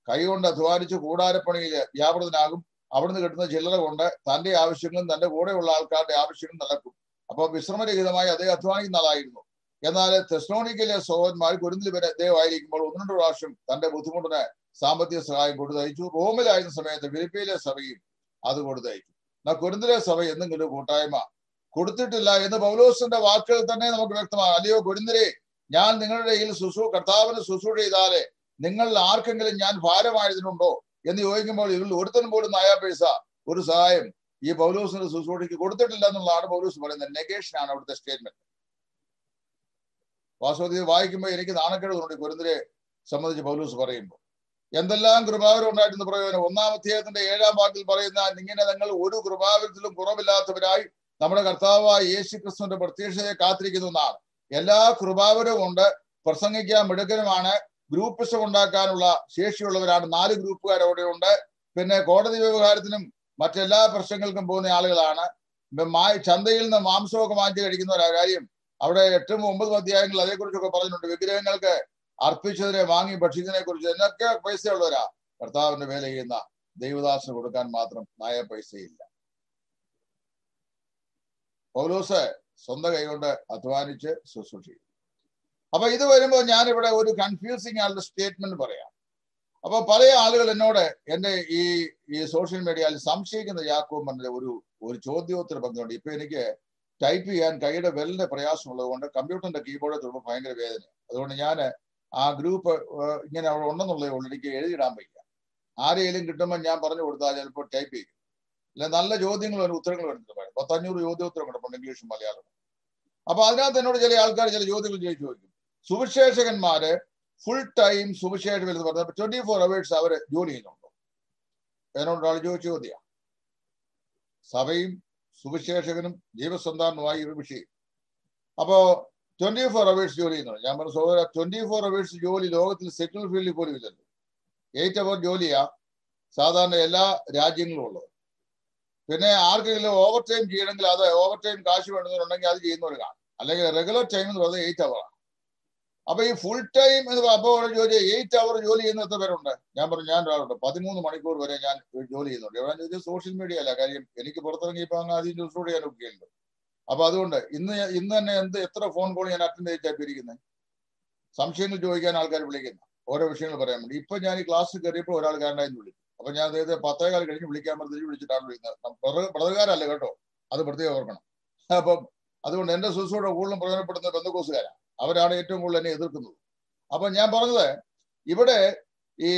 കൈകൊണ്ട് അധ്വാനിച്ച് കൂടാരപ്പണിയിൽ വ്യാപൃതനാകും. അവിടുന്ന് കിട്ടുന്ന ചില്ലറ കൊണ്ട് തന്റെ ആവശ്യങ്ങളും തന്റെ കൂടെയുള്ള ആൾക്കാരുടെ ആവശ്യങ്ങളും നടക്കും. അപ്പൊ വിശ്രമരഹിതമായി അദ്ദേഹം അധ്വാനിക്കുന്ന ആളായിരുന്നു. എന്നാൽ തെസ്ലോണിക്കയിലെ സഹോദരന്മാർ കുരുന്നിൽ വരെ അദ്ദേഹം ആയിരിക്കുമ്പോൾ ഒന്ന് രണ്ട് പ്രാവശ്യം തന്റെ ബുദ്ധിമുട്ടിന് സാമ്പത്തിക സഹായം കൊടുത്തയച്ചു. റോമിലായിരുന്ന സമയത്ത് ഫിലിപ്പയിലെ സഭയും അത് കൊടുത്തയച്ചു. എന്നാൽ കുരുന്നിലെ സഭ എന്തെങ്കിലും കൂട്ടായ്മ കൊടുത്തിട്ടില്ല എന്ന് പൗലോസിന്റെ വാക്കുകൾ തന്നെ നമുക്ക് വ്യക്തമാകും അല്ലയോ കുരുന്നിരെ ഞാൻ നിങ്ങളുടെ ഇടയിൽ ശുശ്രൂ കർത്താവിന് ശുശ്രൂഷ ചെയ്താലേ നിങ്ങൾ ആർക്കെങ്കിലും ഞാൻ ഭാരമായതിനുണ്ടോ എന്ന് ചോദിക്കുമ്പോൾ ഇവരിൽ ഒരുത്തൻ പോലും നായാ പൈസ ഒരു സഹായം ഈ പൗലോസിന്റെ ശുശ്രൂഷയ്ക്ക് കൊടുത്തിട്ടില്ല എന്നുള്ളതാണ് പൗലോസ് പറയുന്നത്. നെഗേഷൻ ആണ് അവിടുത്തെ സ്റ്റേറ്റ്മെന്റ് വാസ്തവത്തിൽ വായിക്കുമ്പോൾ എനിക്ക് നാണക്കേട് തോന്നി കുരുന്നിരെ സംബന്ധിച്ച് പൗലൂസ് പറയുമ്പോൾ. എന്തെല്ലാം കൃപാവരം ഉണ്ടായിട്ടെന്ന് പ്രയോജനം ഒന്നാം അധ്യായത്തിന്റെ ഏഴാം വാക്കിൽ പറയുന്ന ഇങ്ങനെ നിങ്ങൾ ഒരു കൃപാവരത്തിലും കുറവില്ലാത്തവരായി നമ്മുടെ കർത്താവായ യേശു ക്രിസ്തുവിന്റെ പ്രത്യക്ഷതയെ കാത്തിരിക്കുന്നു എന്നാണ്. എല്ലാ കൃപാവരവും ഉണ്ട്. പ്രസംഗിക്കാൻ മിടുക്കനുമാണ്. ഗ്രൂപ്പിസം ഉണ്ടാക്കാനുള്ള ശേഷിയുള്ളവരാണ്. നാല് ഗ്രൂപ്പുകാർ അവിടെ ഉണ്ട്. പിന്നെ കോടതി വ്യവഹാരത്തിനും മറ്റെല്ലാ പ്രശ്നങ്ങൾക്കും പോകുന്ന ആളുകളാണ്. ചന്തയിൽ നിന്ന് മാംസമൊക്കെ മാറ്റി കഴിക്കുന്ന ഒരു കാര്യം അവിടെ എട്ടും ഒമ്പതും അധ്യായങ്ങൾ അതേക്കുറിച്ചൊക്കെ പറഞ്ഞിട്ടുണ്ട്. വിഗ്രഹങ്ങൾക്ക് അർപ്പിച്ചതിനെ വാങ്ങി ഭക്ഷിച്ചതിനെ കുറിച്ച് എന്നൊക്കെ പൈസയുള്ളവരാ. കർത്താവിന്റെ വേല ചെയ്യുന്ന ദൈവദാസന് കൊടുക്കാൻ മാത്രം നായ പൈസയില്ല. പൗലൂസ് സ്വന്തം കൈകൊണ്ട് അധ്വാനിച്ച് ശുശ്രൂഷിക്കും അപ്പൊ ഇത് വരുമ്പോൾ ഞാനിവിടെ ഒരു കൺഫ്യൂസിങ് ആളുടെ സ്റ്റേറ്റ്മെന്റ് പറയാം. അപ്പൊ പല ആളുകൾ എന്നോട് എന്റെ ഈ ഈ സോഷ്യൽ മീഡിയയിൽ സംശയിക്കുന്ന യാക്കോബ് പറഞ്ഞ ഒരു ഒരു ചോദ്യോത്തര പങ്കുണ്ട്. ഇപ്പൊ എനിക്ക് ടൈപ്പ് ചെയ്യാൻ കൈയുടെ വെല്ലിന്റെ പ്രയാസം ഉള്ളതുകൊണ്ട് കമ്പ്യൂട്ടറിന്റെ കീബോർഡ് തൊടുമ്പോൾ ഭയങ്കര വേദന അതുകൊണ്ട് ഞാൻ ആ ഗ്രൂപ്പ് ഇങ്ങനെ അവിടെ ഉണ്ടെന്നുള്ളതേ ഉള്ളൂ. എനിക്ക് എഴുതിയിടാൻ വയ്യ. ആരെയും കിട്ടുമ്പോൾ ഞാൻ പറഞ്ഞു കൊടുത്താൽ ചിലപ്പോൾ ടൈപ്പ് ചെയ്യും. അല്ലെ നല്ല ചോദ്യങ്ങൾ ഉത്തരങ്ങൾ എടുത്തിട്ട് പത്തഞ്ഞൂറ് ചോദ്യോത്തരം കിടപ്പുണ്ട് ഇംഗ്ലീഷും മലയാളം അപ്പൊ അതിനകത്ത് എന്നോട് ചില ആൾക്കാർ ചില ചോദ്യങ്ങൾ ചോദിച്ചു ചോദിക്കും. സുവിശേഷകന്മാര് ഫുൾ ടൈം സുവിശേഷം എന്ന് പറഞ്ഞാൽ ട്വന്റി ഫോർ അവേഴ്സ് അവർ ജോലി ചെയ്യുന്നുണ്ടോ. എന്നോട് ഒരാൾ ചോദിച്ച ചോദ്യ സഭയും സുവിശേഷകനും ജീവസന്താനവുമായി ഒരു വിഷയം. അപ്പോ ട്വന്റി ഫോർ അവേഴ്സ് ജോലി എന്ന് ഞാൻ പറഞ്ഞ സഹോദര ട്വന്റി ഫോർ അവേഴ്സ് ജോലി ലോകത്തിൽ സെക്യുലർ ഫീൽഡിൽ പോലും ഇല്ലല്ലോ. എയ്റ്റ് അവർ ജോലിയാ സാധാരണ എല്ലാ രാജ്യങ്ങളും ഉള്ളത്. പിന്നെ ആർക്കെങ്കിലും ഓവർ ടൈം ചെയ്യണമെങ്കിൽ അത് ഓവർ ടൈം കാശ് വേണമെന്നുണ്ടെങ്കിൽ അത് ചെയ്യുന്നവർ കാണും. അല്ലെങ്കിൽ റെഗുലർ ടൈം എന്ന് പറയുന്നത് എയ്റ്റ് അവറാണ് അപ്പൊ ഈ ഫുൾ ടൈം എന്ന് അപ്പോൾ ജോലി എയ്റ്റ് അവർ ജോലി ചെയ്യുന്ന എത്ര പേരുണ്ട്? ഞാൻ പറഞ്ഞു ഞാൻ ഒരാളുണ്ട്. പതിമൂന്ന് മണിക്കൂർ വരെ ഞാൻ ജോലി ചെയ്യുന്നുണ്ട്. എവിടെ ചോദിച്ചാൽ സോഷ്യൽ മീഡിയ അല്ല. കാര്യം എനിക്ക് പുറത്തിറങ്ങിയപ്പോൾ അങ്ങ് അതിൽ ന്യൂസ് ചെയ്യാൻ ഒക്കെയുണ്ട് അപ്പൊ അതുകൊണ്ട് ഇന്ന് ഇന്ന് തന്നെ എന്ത് എത്ര ഫോൺ കോൾ ഞാൻ അറ്റൻഡ് ചെയ്തിട്ടായിരിക്കുന്നത് സംശയങ്ങൾ ചോദിക്കാൻ ആൾക്കാർ വിളിക്കുന്ന ഓരോ വിഷയങ്ങൾ പറയാൻ വേണ്ടി. ഇപ്പൊ ഞാൻ ഈ ക്ലാസ് കയറിയപ്പോൾ ഒരാൾ കാരനായിരുന്നു വിളിച്ചു. അപ്പൊ ഞാൻ അദ്ദേഹത്തെ പത്തേകാൽ കഴിഞ്ഞ് വിളിക്കാൻ പറഞ്ഞ് വിളിച്ചിട്ടാണ് വിളിക്കുന്നത്. ബ്രദർകാരല്ല കേട്ടോ. അത് പ്രത്യേകം ഓർക്കണം. അപ്പം അതുകൊണ്ട് എന്റെ ശുശ്രൂഷ കൂടുതലും പ്രയോജനപ്പെടുന്ന ബന്ധുക്കോസുകാരാണ് അവരാണ് ഏറ്റവും കൂടുതൽ എന്നെ എതിർക്കുന്നത്. അപ്പൊ ഞാൻ പറഞ്ഞത് ഇവിടെ ഈ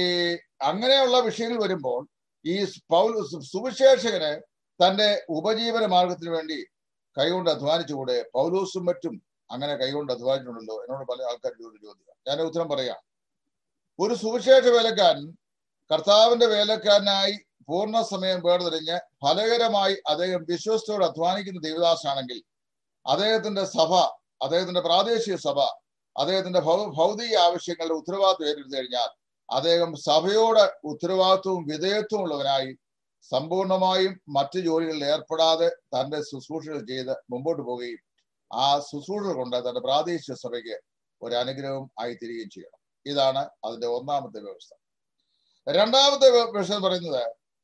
അങ്ങനെയുള്ള വിഷയങ്ങൾ വരുമ്പോൾ ഈ പൗൽ സുവിശേഷകന് തന്റെ ഉപജീവന മാർഗത്തിന് വേണ്ടി കൈകൊണ്ട് അധ്വാനിച്ചുകൂടെ പൗലൂസും മറ്റും അങ്ങനെ കൈകൊണ്ട് അധ്വാനിച്ചിട്ടുണ്ടല്ലോ എന്നോട് പല ആൾക്കാർ ചോദിച്ച ചോദ്യം. ഞാൻ ഉത്തരം പറയാം. ഒരു സുവിശേഷ വേലക്കാരൻ കർത്താവിന്റെ വേലക്കാരനായി പൂർണ സമയം വേർതിരിഞ്ഞ് ഫലകരമായി അദ്ദേഹം വിശ്വസ്തയോട് അധ്വാനിക്കുന്ന ദേവദാസാണെങ്കിൽ അദ്ദേഹത്തിന്റെ സഭ അദ്ദേഹത്തിന്റെ പ്രാദേശിക സഭ അദ്ദേഹത്തിന്റെ ഭൗതിക ആവശ്യങ്ങളുടെ ഉത്തരവാദിത്വം ഏറ്റെടുത്തു കഴിഞ്ഞാൽ അദ്ദേഹം സഭയോട് ഉത്തരവാദിത്വവും വിധേയത്വവും ഉള്ളവനായി സമ്പൂർണമായും മറ്റു ജോലികളിൽ ഏർപ്പെടാതെ തന്റെ ശുശ്രൂഷകൾ ചെയ്ത് മുമ്പോട്ട് പോവുകയും ആ ശുശ്രൂഷകൾ കൊണ്ട് തന്റെ പ്രാദേശിക സഭയ്ക്ക് ഒരു അനുഗ്രഹം ആയി തിരികെയും ചെയ്യണം. ഇതാണ് അതിന്റെ ഒന്നാമത്തെ വ്യവസ്ഥ. രണ്ടാമത്തെ വ്യവസ്ഥ പറയുന്നത്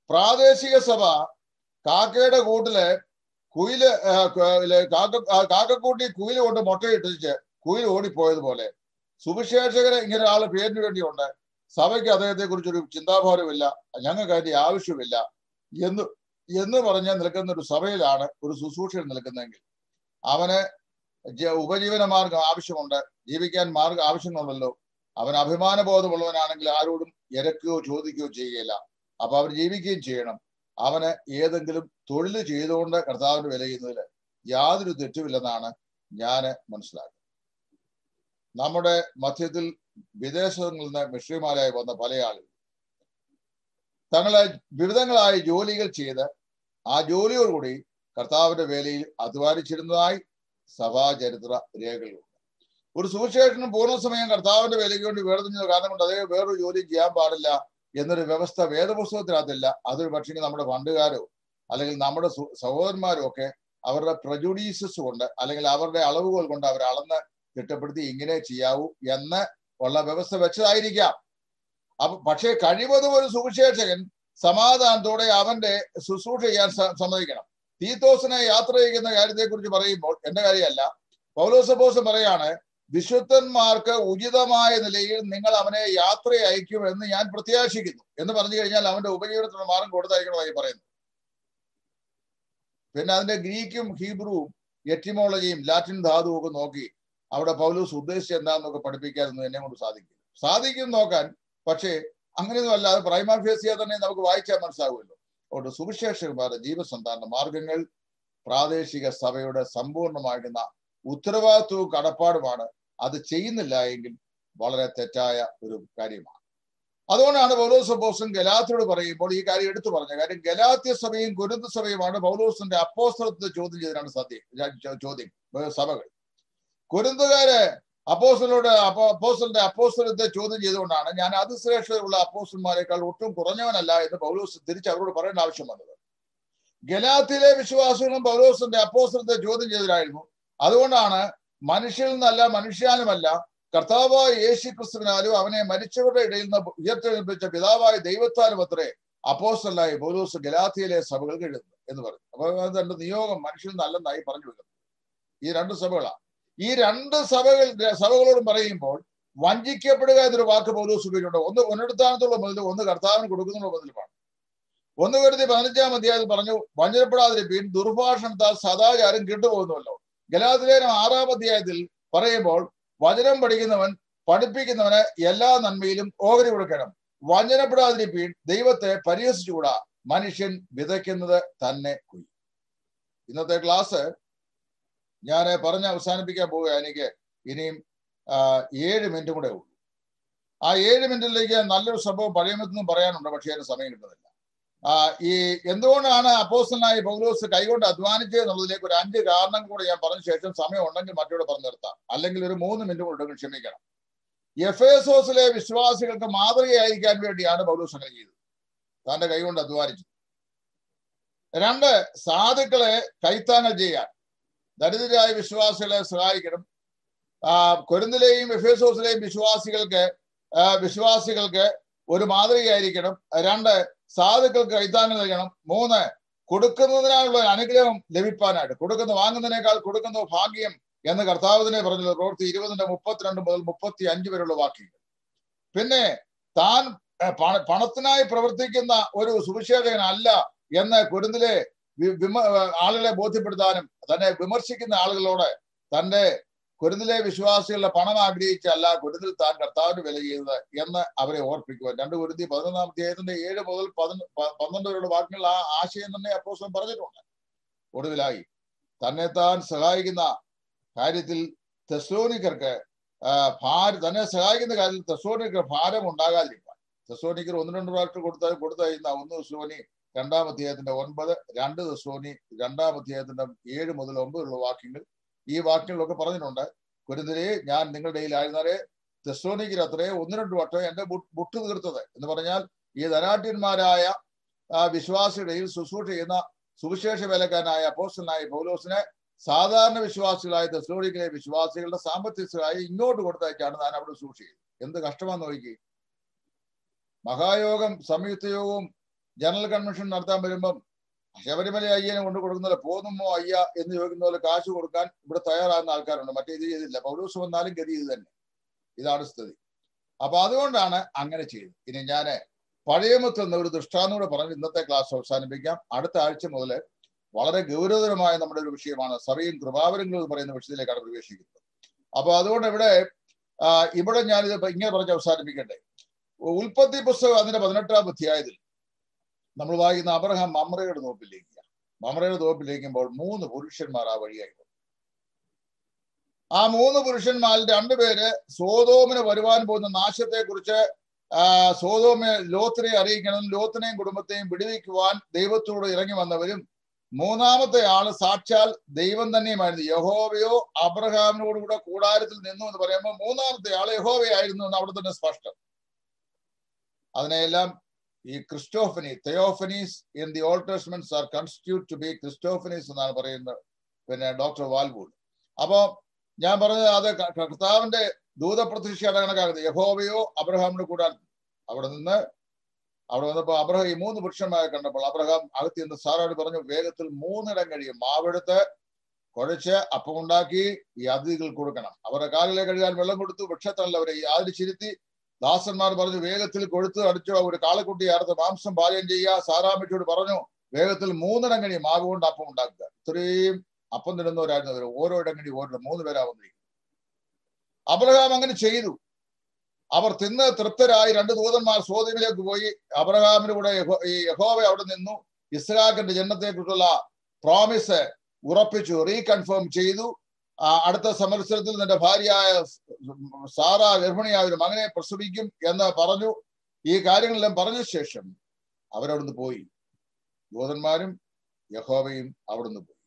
പ്രാദേശിക സഭ കാക്കയുടെ കൂട്ടിൽ കുയിൽ കാക്ക കാക്കക്കൂട്ടി കുയിൽ കൊണ്ട് മുട്ടയിട്ടിച്ച് കുയിൽ ഓടിപ്പോയതുപോലെ. സുവിശേഷകരെ ഇങ്ങനെ ആൾ പേരിന് വേണ്ടിയുണ്ട് സഭയ്ക്ക് അദ്ദേഹത്തെ കുറിച്ചൊരു ചിന്താഭാരമില്ല ഞങ്ങൾക്ക് അതിന്റെ ആവശ്യമില്ല എന്ന് എന്ന് പറഞ്ഞ നിൽക്കുന്ന ഒരു സഭയിലാണ് ഒരു ശുശ്രൂഷയിൽ നിൽക്കുന്നതെങ്കിൽ. അവന് ഉപജീവന മാർഗം ആവശ്യമുണ്ട് ജീവിക്കാൻ മാർഗം ആവശ്യങ്ങളുണ്ടല്ലോ. അവൻ അഭിമാനബോധമുള്ളവനാണെങ്കിൽ ആരോടും ഇരക്കുകയോ ചോദിക്കുകയോ ചെയ്യുകയില്ല. അപ്പൊ അവർ ജീവിക്കുകയും ചെയ്യണം. അവന് ഏതെങ്കിലും തൊഴിൽ ചെയ്തുകൊണ്ട് കർത്താവിന് വില ചെയ്യുന്നതിൽ യാതൊരു തെറ്റുമില്ലെന്നാണ് ഞാൻ മനസ്സിലാക്കുന്നത്. നമ്മുടെ മധ്യത്തിൽ വിദേശങ്ങളിൽ നിന്ന് മിഷണറിമാരായി വന്ന പല ആളുകൾ തങ്ങളെ വിവിധങ്ങളായ ജോലികൾ ചെയ്ത് ആ ജോലിയോടുകൂടി കർത്താവിന്റെ വേലയിൽ അധ്വാനിച്ചിരുന്നതായി സഭാചരിത്ര രേഖകളുണ്ട്. ഒരു സുവിശേഷനും പൂർണസമയം കർത്താവിന്റെ വേലയ്ക്ക് വേണ്ടി വേർതിരിഞ്ഞ കാരണം കൊണ്ട് അതേ വേറൊരു ജോലി ചെയ്യാൻ പാടില്ല. എന്നൊരു വ്യവസ്ഥ വേദപുസ്തകത്തിനകത്തില്ല അതൊരു പക്ഷേ നമ്മുടെ പണ്ടുകാരോ അല്ലെങ്കിൽ നമ്മുടെ സഹോദരന്മാരോ ഒക്കെ അവരുടെ പ്രജുഡീസസ് കൊണ്ട് അല്ലെങ്കിൽ അവരുടെ അളവുകൾ കൊണ്ട് അവർ അളന്ന് തിട്ടപ്പെടുത്തി ഇങ്ങനെ ചെയ്യാവൂ എന്ന് ഉള്ള വ്യവസ്ഥ വെച്ചതായിരിക്കാം. അപ്പൊ പക്ഷേ കഴിവതും ഒരു സുവിശേഷകൻ സമാധാനത്തോടെ അവന്റെ ശുശ്രൂഷ ചെയ്യാൻ സമ്മതിക്കണം. തീത്തോസിനെ യാത്ര ചെയ്യുന്ന കാര്യത്തെക്കുറിച്ച് പറയുമ്പോൾ എന്റെ കാര്യമല്ല. പൗലോസബോസ് പറയാണ് വിശുദ്ധന്മാർക്ക് ഉചിതമായ നിലയിൽ നിങ്ങൾ അവനെ യാത്ര അയക്കും എന്ന് ഞാൻ പ്രത്യാശിക്കുന്നു. എന്ന് പറഞ്ഞു കഴിഞ്ഞാൽ അവന്റെ ഉപജീവനത്തിനുള്ള മാർഗം കൊടുത്തയക്കണമായി പറയുന്നു പിന്നെ അതിന്റെ ഗ്രീക്കും ഹീബ്രുവും എറ്റിമോളജിയും ലാറ്റിൻ ധാതുവും ഒക്കെ നോക്കി അവിടെ പൗലൂസ് ഉദ്ദേശിച്ച് എന്താണെന്നൊക്കെ പഠിപ്പിക്കാനൊന്നും എന്നെ കൊണ്ട് സാധിക്കും. സാധിക്കും നോക്കാൻ പക്ഷേ അങ്ങനെയൊന്നും അല്ലാതെ പ്രൈമാഫേസിയ തന്നെ നമുക്ക് വായിച്ചാൽ മനസ്സിലാവുമല്ലോ. അതുകൊണ്ട് സുവിശേഷകന്മാരുടെ ജീവസന്ധാരണ മാർഗങ്ങൾ പ്രാദേശിക സഭയുടെ സമ്പൂർണമാകുന്ന ഉത്തരവാദിത്വവും കടപ്പാടുമാണ് അത് ചെയ്യുന്നില്ല എങ്കിൽ വളരെ തെറ്റായ ഒരു കാര്യമാണ്. അതുകൊണ്ടാണ് പൗലോസ് അപ്പോസ്റ്റൻ ഗലാത്തിയോട് പറയുമ്പോൾ ഈ കാര്യം എടുത്തു പറഞ്ഞ കാര്യം ഗലാത്യ സഭയും ഗുരുന്ത സഭയുമാണ് പൗലോസിന്റെ അപ്പോസ്തലത്തെ ചോദ്യം ചെയ്തതാണ് സത്യം ചോദ്യം സഭകൾ. കുരുന്തുകാര് അപ്പോസ്റ്റലോട് അപ്പോസ്റ്റലിന്റെ അപ്പോസ്റ്റലത്തെ ചോദ്യം ചെയ്തുകൊണ്ടാണ് ഞാൻ അതിശ്രേഷ്ഠതയുള്ള അപ്പോസ്റ്റന്മാരെക്കാൾ ഒട്ടും കുറഞ്ഞവനല്ല എന്ന് പൗലോസ് തിരിച്ച് അവരോട് പറയേണ്ട ആവശ്യം വന്നത്. ഗലാത്തിലെ വിശ്വാസികളും പൗലോസിന്റെ അപ്പോസ്റ്റലത്തെ ചോദ്യം ചെയ്തതായിരുന്നു അതുകൊണ്ടാണ് മനുഷ്യരിൽ നിന്നല്ല മനുഷ്യാനുമല്ല. കർത്താവായ യേശു ക്രിസ്തുവിനാലും അവനെ മരിച്ചവരുടെ ഇടയിൽ നിന്ന് ഉയർത്തെഴുപ്പിച്ച പിതാവായ ദൈവത്താലും അത്രേ അപ്പോസ്റ്റലായി ബോലൂസ് ഗലാത്തിയിലെ സഭകൾ എഴുതുന്നു എന്ന് പറഞ്ഞു. അപ്പൊ രണ്ട് നിയോഗം മനുഷ്യരിൽ നല്ലതായി പറഞ്ഞു വെക്കുന്നു. ഈ രണ്ട് സഭകളാണ് ഈ രണ്ട് സഭകൾ സഭകളോടും പറയുമ്പോൾ വഞ്ചിക്കപ്പെടുക എന്നൊരു വാക്ക് പൗലോസ് ഉപയോഗിച്ചിട്ടുണ്ട് ഒന്ന് പുനരുദ്ധാനത്തുള്ള മുതലും ഒന്ന് കർത്താവിന് കൊടുക്കുന്നുള്ള മുതലുമാണ്. ഒന്ന് കരുതി പതിനഞ്ചാം അധ്യായത്തിൽ പറഞ്ഞു വഞ്ചനപ്പെടാതിരിപ്പീൻ ദുർഭാഷണത്താൽ സദാചാരം കിട്ടുപോകുന്നുവല്ലോ. ഗലാതിലേനം ആറാം അധ്യായത്തിൽ പറയുമ്പോൾ വചനം പഠിക്കുന്നവൻ പഠിപ്പിക്കുന്നവന് എല്ലാ നന്മയിലും ഓഹരി കൊടുക്കണം. വഞ്ചനപ്പെടാതിരിപ്പീൻ ദൈവത്തെ പരിഹസിച്ചുകൂടാ. മനുഷ്യൻ വിതയ്ക്കുന്നത് തന്നെ കുഴി ഇന്നത്തെ ക്ലാസ് ഞാൻ പറഞ്ഞ് അവസാനിപ്പിക്കാൻ പോവുക എനിക്ക് ഇനിയും ഏഴ് മിനിറ്റും കൂടെ ഉള്ളൂ. ആ ഏഴ് മിനിറ്റിലേക്ക് നല്ലൊരു സംഭവം പഴയമത്തൊന്നും പറയാനുണ്ട് പക്ഷേ അതിന് സമയം കിട്ടുന്നില്ല ഈ എന്തുകൊണ്ടാണ് അപ്പോസ്റ്റലായി പൗലോസ് കൈകൊണ്ട് അധ്വാനിച്ചത് എന്നുള്ളതിലേക്ക് ഒരു അഞ്ച് കാരണം കൂടെ ഞാൻ പറഞ്ഞ ശേഷം സമയം ഉണ്ടെങ്കിൽ മറ്റോടെ പറഞ്ഞു നിർത്താം. അല്ലെങ്കിൽ ഒരു മൂന്ന് മിനിറ്റ് കൊണ്ട് ക്ഷമിക്കണം. എഫേസോസിലെ വിശ്വാസികൾക്ക് മാതൃകയായിരിക്കാൻ വേണ്ടിയാണ് പൗലോസ് അങ്ങനെ ചെയ്തത്. തന്റെ കൈകൊണ്ട് അധ്വാനിച്ചു. രണ്ട് സാധുക്കളെ കൈത്താങ്ങൽ ചെയ്യാൻ. ദരിദ്രരായ വിശ്വാസികളെ സഹായിക്കണം. ആ കൊരിന്തിലെയും എഫേസോസിലെയും വിശ്വാസികൾക്ക് വിശ്വാസികൾക്ക് ഒരു മാതൃകയായിരിക്കണം. രണ്ട് സാധുക്കൾക്ക് കൈത്താങ്ങൽ നൽകണം. മൂന്ന് കൊടുക്കുന്നതിനാലുള്ള അനുഗ്രഹം ലഭിക്കാനായിട്ട് കൊടുക്കുന്ന വാങ്ങുന്നതിനേക്കാൾ കൊടുക്കുന്ന ഭാഗ്യം എന്ന് കർത്താവ് തന്നെ പറഞ്ഞത് പ്രവൃത്തി ഇരുപതിന്റെ മുപ്പത്തിരണ്ട് മുതൽ മുപ്പത്തി അഞ്ച് വരെയുള്ള വാക്യങ്ങൾ പിന്നെ താൻ പണത്തിനായി പ്രവർത്തിക്കുന്ന ഒരു സുവിശേഷകനല്ല എന്ന് കുരുന്നിലെ വിമ ആളുകളെ ബോധ്യപ്പെടുത്താനും തന്നെ വിമർശിക്കുന്ന ആളുകളോട് തന്റെ കുരുന്നിലെ വിശ്വാസികളുടെ പണം ആഗ്രഹിച്ചല്ല കുരുന്നിൽ താൻ കർത്താവിന് വില ചെയ്തത് എന്ന് അവരെ ഓർപ്പിക്കുവാൻ. രണ്ട് കുരുന്തി പതിനൊന്നാം അധ്യായത്തിന്റെ ഏഴ് മുതൽ പന്ത്രണ്ട് വരെയുള്ള വാക്യങ്ങൾ ആ ആശയം തന്നെ അപ്പോസ്തലൻ പറഞ്ഞിട്ടുണ്ട്. ഒടുവിലായി തന്നെ താൻ സഹായിക്കുന്ന കാര്യത്തിൽ തെസ്ലോനിക്കർക്ക് ഭാര തന്നെ സഹായിക്കുന്ന കാര്യത്തിൽ തെസ്ലോനിക്കർ ഭാരം ഉണ്ടാകാതിരിക്കാൻ. തെസ്ലോനിക്കർ ഒന്ന് രണ്ട് പ്രാവശ്യം കൊടുത്ത കൊടുത്തയക്കുന്ന ഒന്ന് തെസ്ലോനി രണ്ടാം അധ്യായത്തിന്റെ ഒൻപത് രണ്ട് തെസ്ലോനി രണ്ടാം അധ്യായത്തിന്റെ ഏഴ് മുതൽ ഒമ്പതുള്ള വാക്യങ്ങൾ ഈ വാക്യങ്ങളൊക്കെ പറഞ്ഞിട്ടുണ്ട്. കുരുന്തരെ ഞാൻ നിങ്ങളുടെ ഇടയിലായിരുന്നാലേ തെസ്ലോണിക്കിൽ അത്രേ ഒന്ന് രണ്ട് വട്ടം എന്റെ മുട്ട് തീർത്തത്. എന്ന് പറഞ്ഞാൽ ഈ ധനാട്യന്മാരായ ഇടയിൽ ശുശ്രൂഷ ചെയ്യുന്ന സുവിശേഷ വേലക്കാരനായ അപ്പോസ്റ്റലായ പൗലോസിനെ സാധാരണ വിശ്വാസികളായ തെസ്ലോണിക്കിലെ വിശ്വാസികളുടെ സാമ്പത്തികമായി ഇങ്ങോട്ട് കൊടുത്തയച്ചാണ് താൻ അവിടെ സൂക്ഷിച്ചത്. എന്ത് കഷ്ടമാന്ന് നോക്കി മഹായോഗം സംയുക്ത യോഗവും ജനറൽ കൺവെൻഷൻ നടത്താൻ വരുമ്പം ശബരിമല അയ്യനെ കൊണ്ട് കൊടുക്കുന്നില്ല പോന്നുമോ അയ്യ എന്ന് ചോദിക്കുന്ന പോലെ കാശ് കൊടുക്കാൻ ഇവിടെ തയ്യാറാകുന്ന ആൾക്കാരുണ്ട്. മറ്റേ ഇത് ചെയ്തില്ല. പൗലോസ് വന്നാലും ഗതി ഇത് തന്നെ. ഇതാണ് സ്ഥിതി. അപ്പൊ അതുകൊണ്ടാണ് അങ്ങനെ ചെയ്തത്. ഇനി ഞാൻ പഴയമത്ത് എന്ന ഒരു ദൃഷ്ടാന്നൂടെ പറഞ്ഞ് ഇന്നത്തെ ക്ലാസ് അവസാനിപ്പിക്കാം. അടുത്ത ആഴ്ച മുതൽ വളരെ ഗൗരവതരമായ നമ്മുടെ ഒരു വിഷയമാണ് സഭയും കൃപാവരങ്ങളും പറയുന്ന വിഷയത്തിലേക്കാണ് പ്രവേശിക്കുന്നത്. അപ്പൊ അതുകൊണ്ട് ഇവിടെ ഇവിടെ ഞാനിത് ഇങ്ങനെ പറഞ്ഞ് അവസാനിപ്പിക്കട്ടെ. ഉൽപ്പത്തി പുസ്തകം അതിന്റെ പതിനെട്ടാം അധ്യായത്തിൽ നമ്മൾ വായിക്കുന്ന അബ്രഹാം മമ്രയുടെ തോപ്പിലേക്ക് മമ്രയുടെ തോപ്പിലേക്കുമ്പോൾ മൂന്ന് പുരുഷന്മാർ ആ വഴിയായി ആ മൂന്ന് പുരുഷന്മാരിൽ രണ്ടുപേര് സോതോമിന് വരുവാൻ പോകുന്ന നാശത്തെ കുറിച്ച് സോതോമെ ലോത്തിനെ അറിയിക്കണം. ലോത്തിനെയും കുടുംബത്തെയും വിടുവിക്കുവാൻ ദൈവത്തോട് ഇറങ്ങി വന്നവരും മൂന്നാമത്തെ ആൾ സാക്ഷാൽ ദൈവം തന്നെയുമായിരുന്നു. യഹോവയോ അബ്രഹാമിനോടുകൂടെ കൂടാരത്തിൽ നിന്നു എന്ന് പറയുമ്പോൾ മൂന്നാമത്തെ ആൾ യഹോവയായിരുന്നു എന്ന് അവിടെ തന്നെ സ്പഷ്ടം. അതിനെല്ലാം ഈ Christophany Theophanies in the Old Testaments are constitute to be Christophanies എന്നാണ് പറയുന്നത് പിന്നെ ഡോക്ടർ വാൽവൂഡ്. അപ്പോ ഞാൻ പറഞ്ഞത് അത് കർത്താവിന്റെ ദൂതപ്രതീക്ഷയാണ് കണക്കാക്കുന്നത് യഹോവയോ അബ്രഹാമിന് കൂടാൻ അവിടെ നിന്ന് അവിടെ വന്നപ്പോൾ അബ്രഹാം ഈ മൂന്ന് പുരുഷന്മാരെ കണ്ടപ്പോൾ അബ്രഹാം അകത്തി നിന്ന് സാറോട് പറഞ്ഞു വേഗത്തിൽ മൂന്നിടം കഴിയും. മാവെടുത്ത് കുഴച്ച് അപ്പം ഉണ്ടാക്കി ഈ അതിഥികൾ കൊടുക്കണം. അവരുടെ കാലിലെ കഴുകാൻ വെള്ളം കൊടുത്തു വൃക്ഷത്തല്ല അവരെ ഈ ആദരിച്ചിരുത്തി ദാസന്മാർ പറഞ്ഞു വേഗത്തിൽ കൊഴുത്ത് അടിച്ചു ഒരു കാളക്കുട്ടി അറുത്ത് മാംസം പാചകം ചെയ്യുക. സാരാമിച്ചോട് പറഞ്ഞു വേഗത്തിൽ മൂന്നിടങ്ങണി മാവ് കൊണ്ട് അപ്പം ഉണ്ടാക്കുക. ഇത്രയും അപ്പം തിരുന്നവരായിരുന്നു ഓരോ ഇടങ്ങണി ഓരോ മൂന്ന് പേരാ അബ്രഹാം അങ്ങനെ ചെയ്തു. അവർ തിന്ന് തൃപ്തരായി. രണ്ട് ദൂതന്മാർ സോദമിലേക്ക് പോയി. അബ്രഹാമിന് കൂടെ ഈ യഹോവ അവിടെ നിന്നു. ഇസ്ഹാക്കിന്റെ ജന്മത്തെക്കുറിച്ചുള്ള പ്രോമിസ് ഉറപ്പിച്ചു റീകൺഫേം ചെയ്തു. അടുത്ത സമത്സരത്തിൽ നിന്റെ ഭാര്യയായ സാറ ഗർഭിണിയായ ഒരു മകനെ പ്രസവിക്കും എന്ന് പറഞ്ഞു. ഈ കാര്യങ്ങളെല്ലാം പറഞ്ഞ ശേഷം അവരവിടുന്ന് പോയി. ദൂതന്മാരും യഹോവയും അവിടുന്ന് പോയി.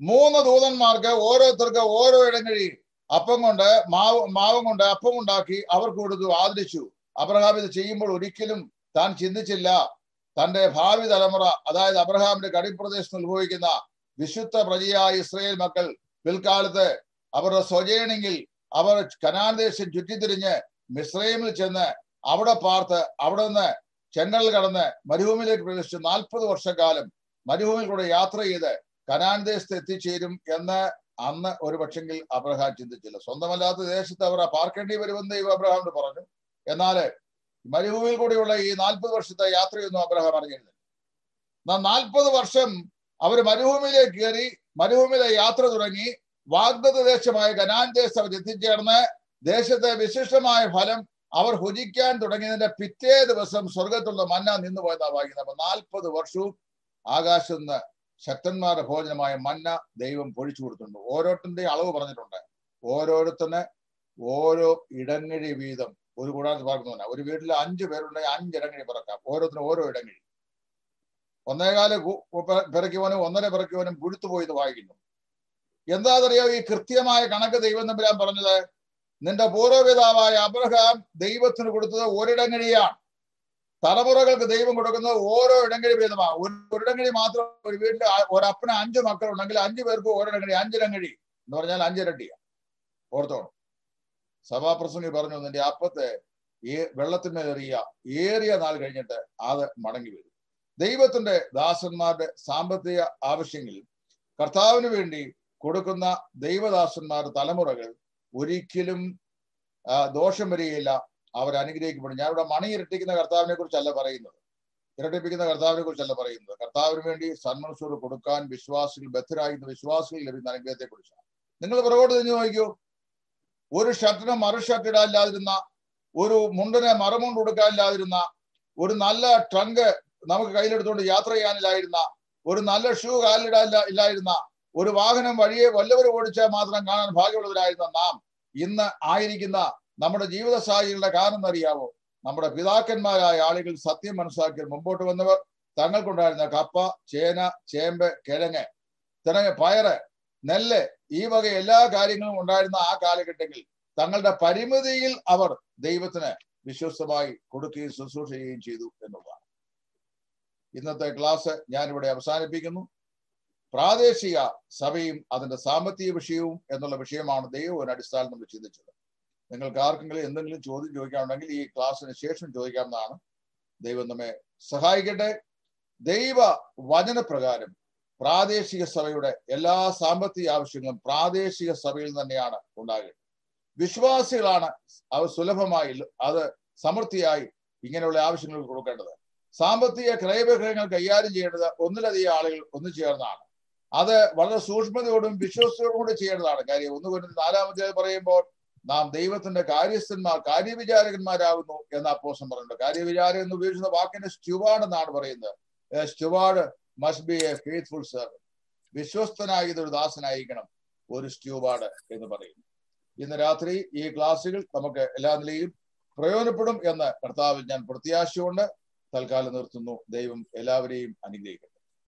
മൂന്ന് ദൂതന്മാർക്ക് ഓരോരുത്തർക്ക് ഓരോ ഇടങ്ങഴി അപ്പം കൊണ്ട് മാവ് മാവും കൊണ്ട് അപ്പം ഉണ്ടാക്കി അവർക്ക് കൊടുത്തു ആദരിച്ചു. അബ്രഹാം ഇത് ചെയ്യുമ്പോൾ ഒരിക്കലും താൻ ചിന്തിച്ചില്ല. തന്റെ ഭാവി തലമുറ അതായത് അബ്രഹാമിന്റെ കടിപ്രദേശത്ത് ഉത്ഭവിക്കുന്ന വിശുദ്ധ പ്രജയായ ഇസ്രയേൽ മക്കൾ പിൽക്കാലത്ത് അവരുടെ സ്വജയണെങ്കിൽ അവർ കനാൻ ദേശം ചുറ്റിത്തിരിഞ്ഞ് മിസ്രൈമിൽ ചെന്ന് അവിടെ പാർത്ത് അവിടെ നിന്ന് ചെങ്കടൽ കടന്ന് മരുഭൂമിയിലേക്ക് പ്രവേശിച്ച് നാൽപ്പത് വർഷക്കാലം മരുഭൂമിയിൽ കൂടെ യാത്ര ചെയ്ത് കനാൻ ദേശത്ത് എത്തിച്ചേരും എന്ന് അന്ന് ഒരു പക്ഷെങ്കിൽ അബ്രഹാം ചിന്തിച്ചില്ല. സ്വന്തമല്ലാത്ത ദേശത്ത് അവർ പാർക്കേണ്ടി വരുമെന്ന് ദൈവം അബ്രഹാം പറഞ്ഞു. എന്നാൽ മരുഭൂമിയിൽ കൂടെയുള്ള ഈ നാൽപ്പത് വർഷത്തെ യാത്രയൊന്നും അബ്രഹാം അറിഞ്ഞിരുന്നില്ല. എന്നാൽ നാൽപ്പത് വർഷം അവർ മരുഭൂമിയിലേക്ക് കയറി മരുഭൂമിയിലെ യാത്ര തുടങ്ങി വാഗ്ദത്ത ദേശമായ ഗനാൻ ദേശം എത്തിച്ചേർന്ന് ദേശത്തെ വിശിഷ്ടമായ ഫലം അവർ ഭുജിക്കാൻ തുടങ്ങിയതിന്റെ പിറ്റേ ദിവസം സ്വർഗത്തുള്ള മന്ന നിന്നു പോയതാ വായിക്കുന്നത്. അപ്പൊ നാൽപ്പത് വർഷവും ആകാശത്ത് നിന്ന് ശക്തന്മാരുടെ ഭോജനമായ മന്ന ദൈവം പൊഴിച്ചു കൊടുത്തിട്ടുണ്ട്. ഓരോരുത്തന്റെ അളവ് പറഞ്ഞിട്ടുണ്ട്. ഓരോരുത്തന് ഓരോ ഇടങ്ങഴി വീതം. ഒരു കൂടാതെ പറക്കുന്നവന ഒരു വീട്ടിൽ അഞ്ചു പേരുണ്ടെങ്കിൽ അഞ്ച് ഇടങ്ങഴി പറക്കാം. ഓരോരുത്തരും ഓരോ ഇടങ്ങഴി. ഒന്നേകാൽ പിറക്കിയവനും ഒന്നര പിറക്കിയവനും പുഴുത്തുപോയി എന്ന് വായിക്കുന്നു. എന്താണെന്നറിയോ? ഈ കൃത്യമായ കണക്ക് ദൈവം തമ്പുരാൻ പറഞ്ഞത് നിന്റെ പൂർവപിതാവായ അബ്രഹാം ദൈവത്തിന് കൊടുത്തത് ഒരിടങ്ങഴിയാണ്. തലമുറകൾക്ക് ദൈവം കൊടുക്കുന്നത് ഓരോ ഇടങ്ങഴി വീതമാണ് ഒരു ഒരിടങ്ങഴി മാത്രം ഒരു വീട്ടിൽ ഒരപ്പന് അഞ്ച് മക്കളുണ്ടെങ്കിൽ അഞ്ചു പേർക്ക് ഓരിടങ്ങഴി അഞ്ചിടങ്ങഴി എന്ന് പറഞ്ഞാൽ അഞ്ചിരട്ടിയാണ് ഓർത്തോണം സഭാപ്രസംഗി പറഞ്ഞു നിന്റെ അപ്പത്തെ ഈ വെള്ളത്തിന്മേലെറിയ ഏറിയ നാൾ കഴിഞ്ഞിട്ട് അത് മടങ്ങി വരും ദൈവത്തിന്റെ ദാസന്മാരുടെ സാമ്പത്തിക ആവശ്യങ്ങളിൽ കർത്താവിന് വേണ്ടി കൊടുക്കുന്ന ദൈവദാസന്മാരുടെ തലമുറകൾ ഒരിക്കലും ദോഷം വരികയില്ല. അവർ അനുഗ്രഹിക്കപ്പെടും. ഞാനിവിടെ മണി ഇരട്ടിക്കുന്ന കർത്താവിനെ കുറിച്ചല്ല പറയുന്നത്. ഇരട്ടിപ്പിക്കുന്ന കർത്താവിനെ കുറിച്ചല്ല പറയുന്നത്. കർത്താവിന് വേണ്ടി സന്മനസ്സോട് കൊടുക്കാൻ വിശ്വാസികൾ ബദ്ധരായിരുന്ന വിശ്വാസികൾ ലഭിക്കുന്ന അനുഗ്രഹത്തെ കുറിച്ചാണ് നിങ്ങൾ പുറകോട്ട് തിരിഞ്ഞു നോക്കിക്കൂ. ഒരു ഷർട്ടിന് മറു ഷർട്ട് ഇടാനില്ലാതിരുന്ന ഒരു മുണ്ടിന് മറുമുണ്ട് കൊടുക്കാനില്ലാതിരുന്ന ഒരു നല്ല ട്രങ്ക് നമുക്ക് കയ്യിലെടുത്തുകൊണ്ട് യാത്ര ചെയ്യാനില്ലായിരുന്ന ഒരു നല്ല ഷൂ കാലിടാൻ ഇല്ലായിരുന്ന ഒരു വാഹനം വഴിയെ വല്ലവർ ഓടിച്ചാൽ മാത്രം കാണാൻ ഭാഗ്യമുള്ളവരായിരുന്ന നാം ഇന്ന് ആയിരിക്കുന്ന നമ്മുടെ ജീവിത സാഹചര്യങ്ങളുടെ കാരണം അറിയാവോ നമ്മുടെ പിതാക്കന്മാരായ ആളുകൾ സത്യം മനസ്സിലാക്കി മുമ്പോട്ട് വന്നവർ തങ്ങൾക്കുണ്ടായിരുന്ന കപ്പ ചേന ചേമ്പ് കിഴങ്ങ് തിരങ്ങ് പയറ് നെല്ല് ഈ വക എല്ലാ കാര്യങ്ങളും ഉണ്ടായിരുന്ന ആ കാലഘട്ടങ്ങളിൽ തങ്ങളുടെ പരിമിതിയിൽ അവർ ദൈവത്തിന് വിശ്വസ്തമായി കൊടുക്കുകയും ശുശ്രൂഷ ചെയ്യുകയും ചെയ്തു എന്നുള്ളതാണ്. ഇന്നത്തെ ക്ലാസ് ഞാനിവിടെ അവസാനിപ്പിക്കുന്നു. പ്രാദേശിക സഭയും അതിന്റെ സാമ്പത്തിക വിഷയവും എന്നുള്ള വിഷയമാണ് ദൈവം അടിസ്ഥാനം നമ്മൾ ചിന്തിച്ചത്. നിങ്ങൾക്ക് ആർക്കെങ്കിലും എന്തെങ്കിലും ചോദ്യം ചോദിക്കാനുണ്ടെങ്കിൽ ഈ ക്ലാസ്സിന് ശേഷം ചോദിക്കാവുന്നതാണ്. ദൈവം നമ്മെ സഹായിക്കട്ടെ. ദൈവ വചനപ്രകാരം പ്രാദേശിക സഭയുടെ എല്ലാ സാമ്പത്തിക ആവശ്യങ്ങളും പ്രാദേശിക സഭയിൽ തന്നെയാണ് ഉണ്ടാകുന്നത് വിശ്വാസികളാണ് അവ സുലഭമായി അത് സമൃദ്ധിയായി ഇങ്ങനെയുള്ള ആവശ്യങ്ങൾ കൊടുക്കേണ്ടത്. സാമ്പത്തിക ക്രയവിക്രയങ്ങൾ കൈകാര്യം ചെയ്യേണ്ടത് ഒന്നിലധികം ആളുകൾ ഒന്നു ചേർന്നാണ്. അത് വളരെ സൂക്ഷ്മതയോടും വിശ്വസതയോടും കൂടി ചെയ്യേണ്ടതാണ്. കാര്യം ഒന്ന് കൊണ്ട് നാലാമത്തെ പറയുമ്പോൾ നാം ദൈവത്തിന്റെ കാര്യസ്ഥന്മാർ കാര്യവിചാരകന്മാരാകുന്നു എന്ന് അപ്പോസം പറയുന്നുണ്ട് കാര്യവിചാരം എന്ന് ഉപയോഗിക്കുന്ന വാക്കിന്റെ സ്റ്റുവാർഡ് എന്നാണ് പറയുന്നത്. Steward must be a faithful servant വിശ്വസ്തനായ ഒരു ദാസനായിരിക്കണം ഒരു സ്റ്റുവാർഡ് എന്ന് പറയുന്നു. ഇന്ന് രാത്രി ഈ ക്ലാസ്സുകൾ നമുക്ക് എല്ലാ നിലയിലും പ്രയോജനപ്പെടും എന്ന് കർത്താവിൽ ഞാൻ പ്രത്യാശയുണ്ട് തൽക്കാലം നിർത്തുന്നു. ദൈവം എല്ലാവരെയും അനുഗ്രഹിക്കട്ടെ.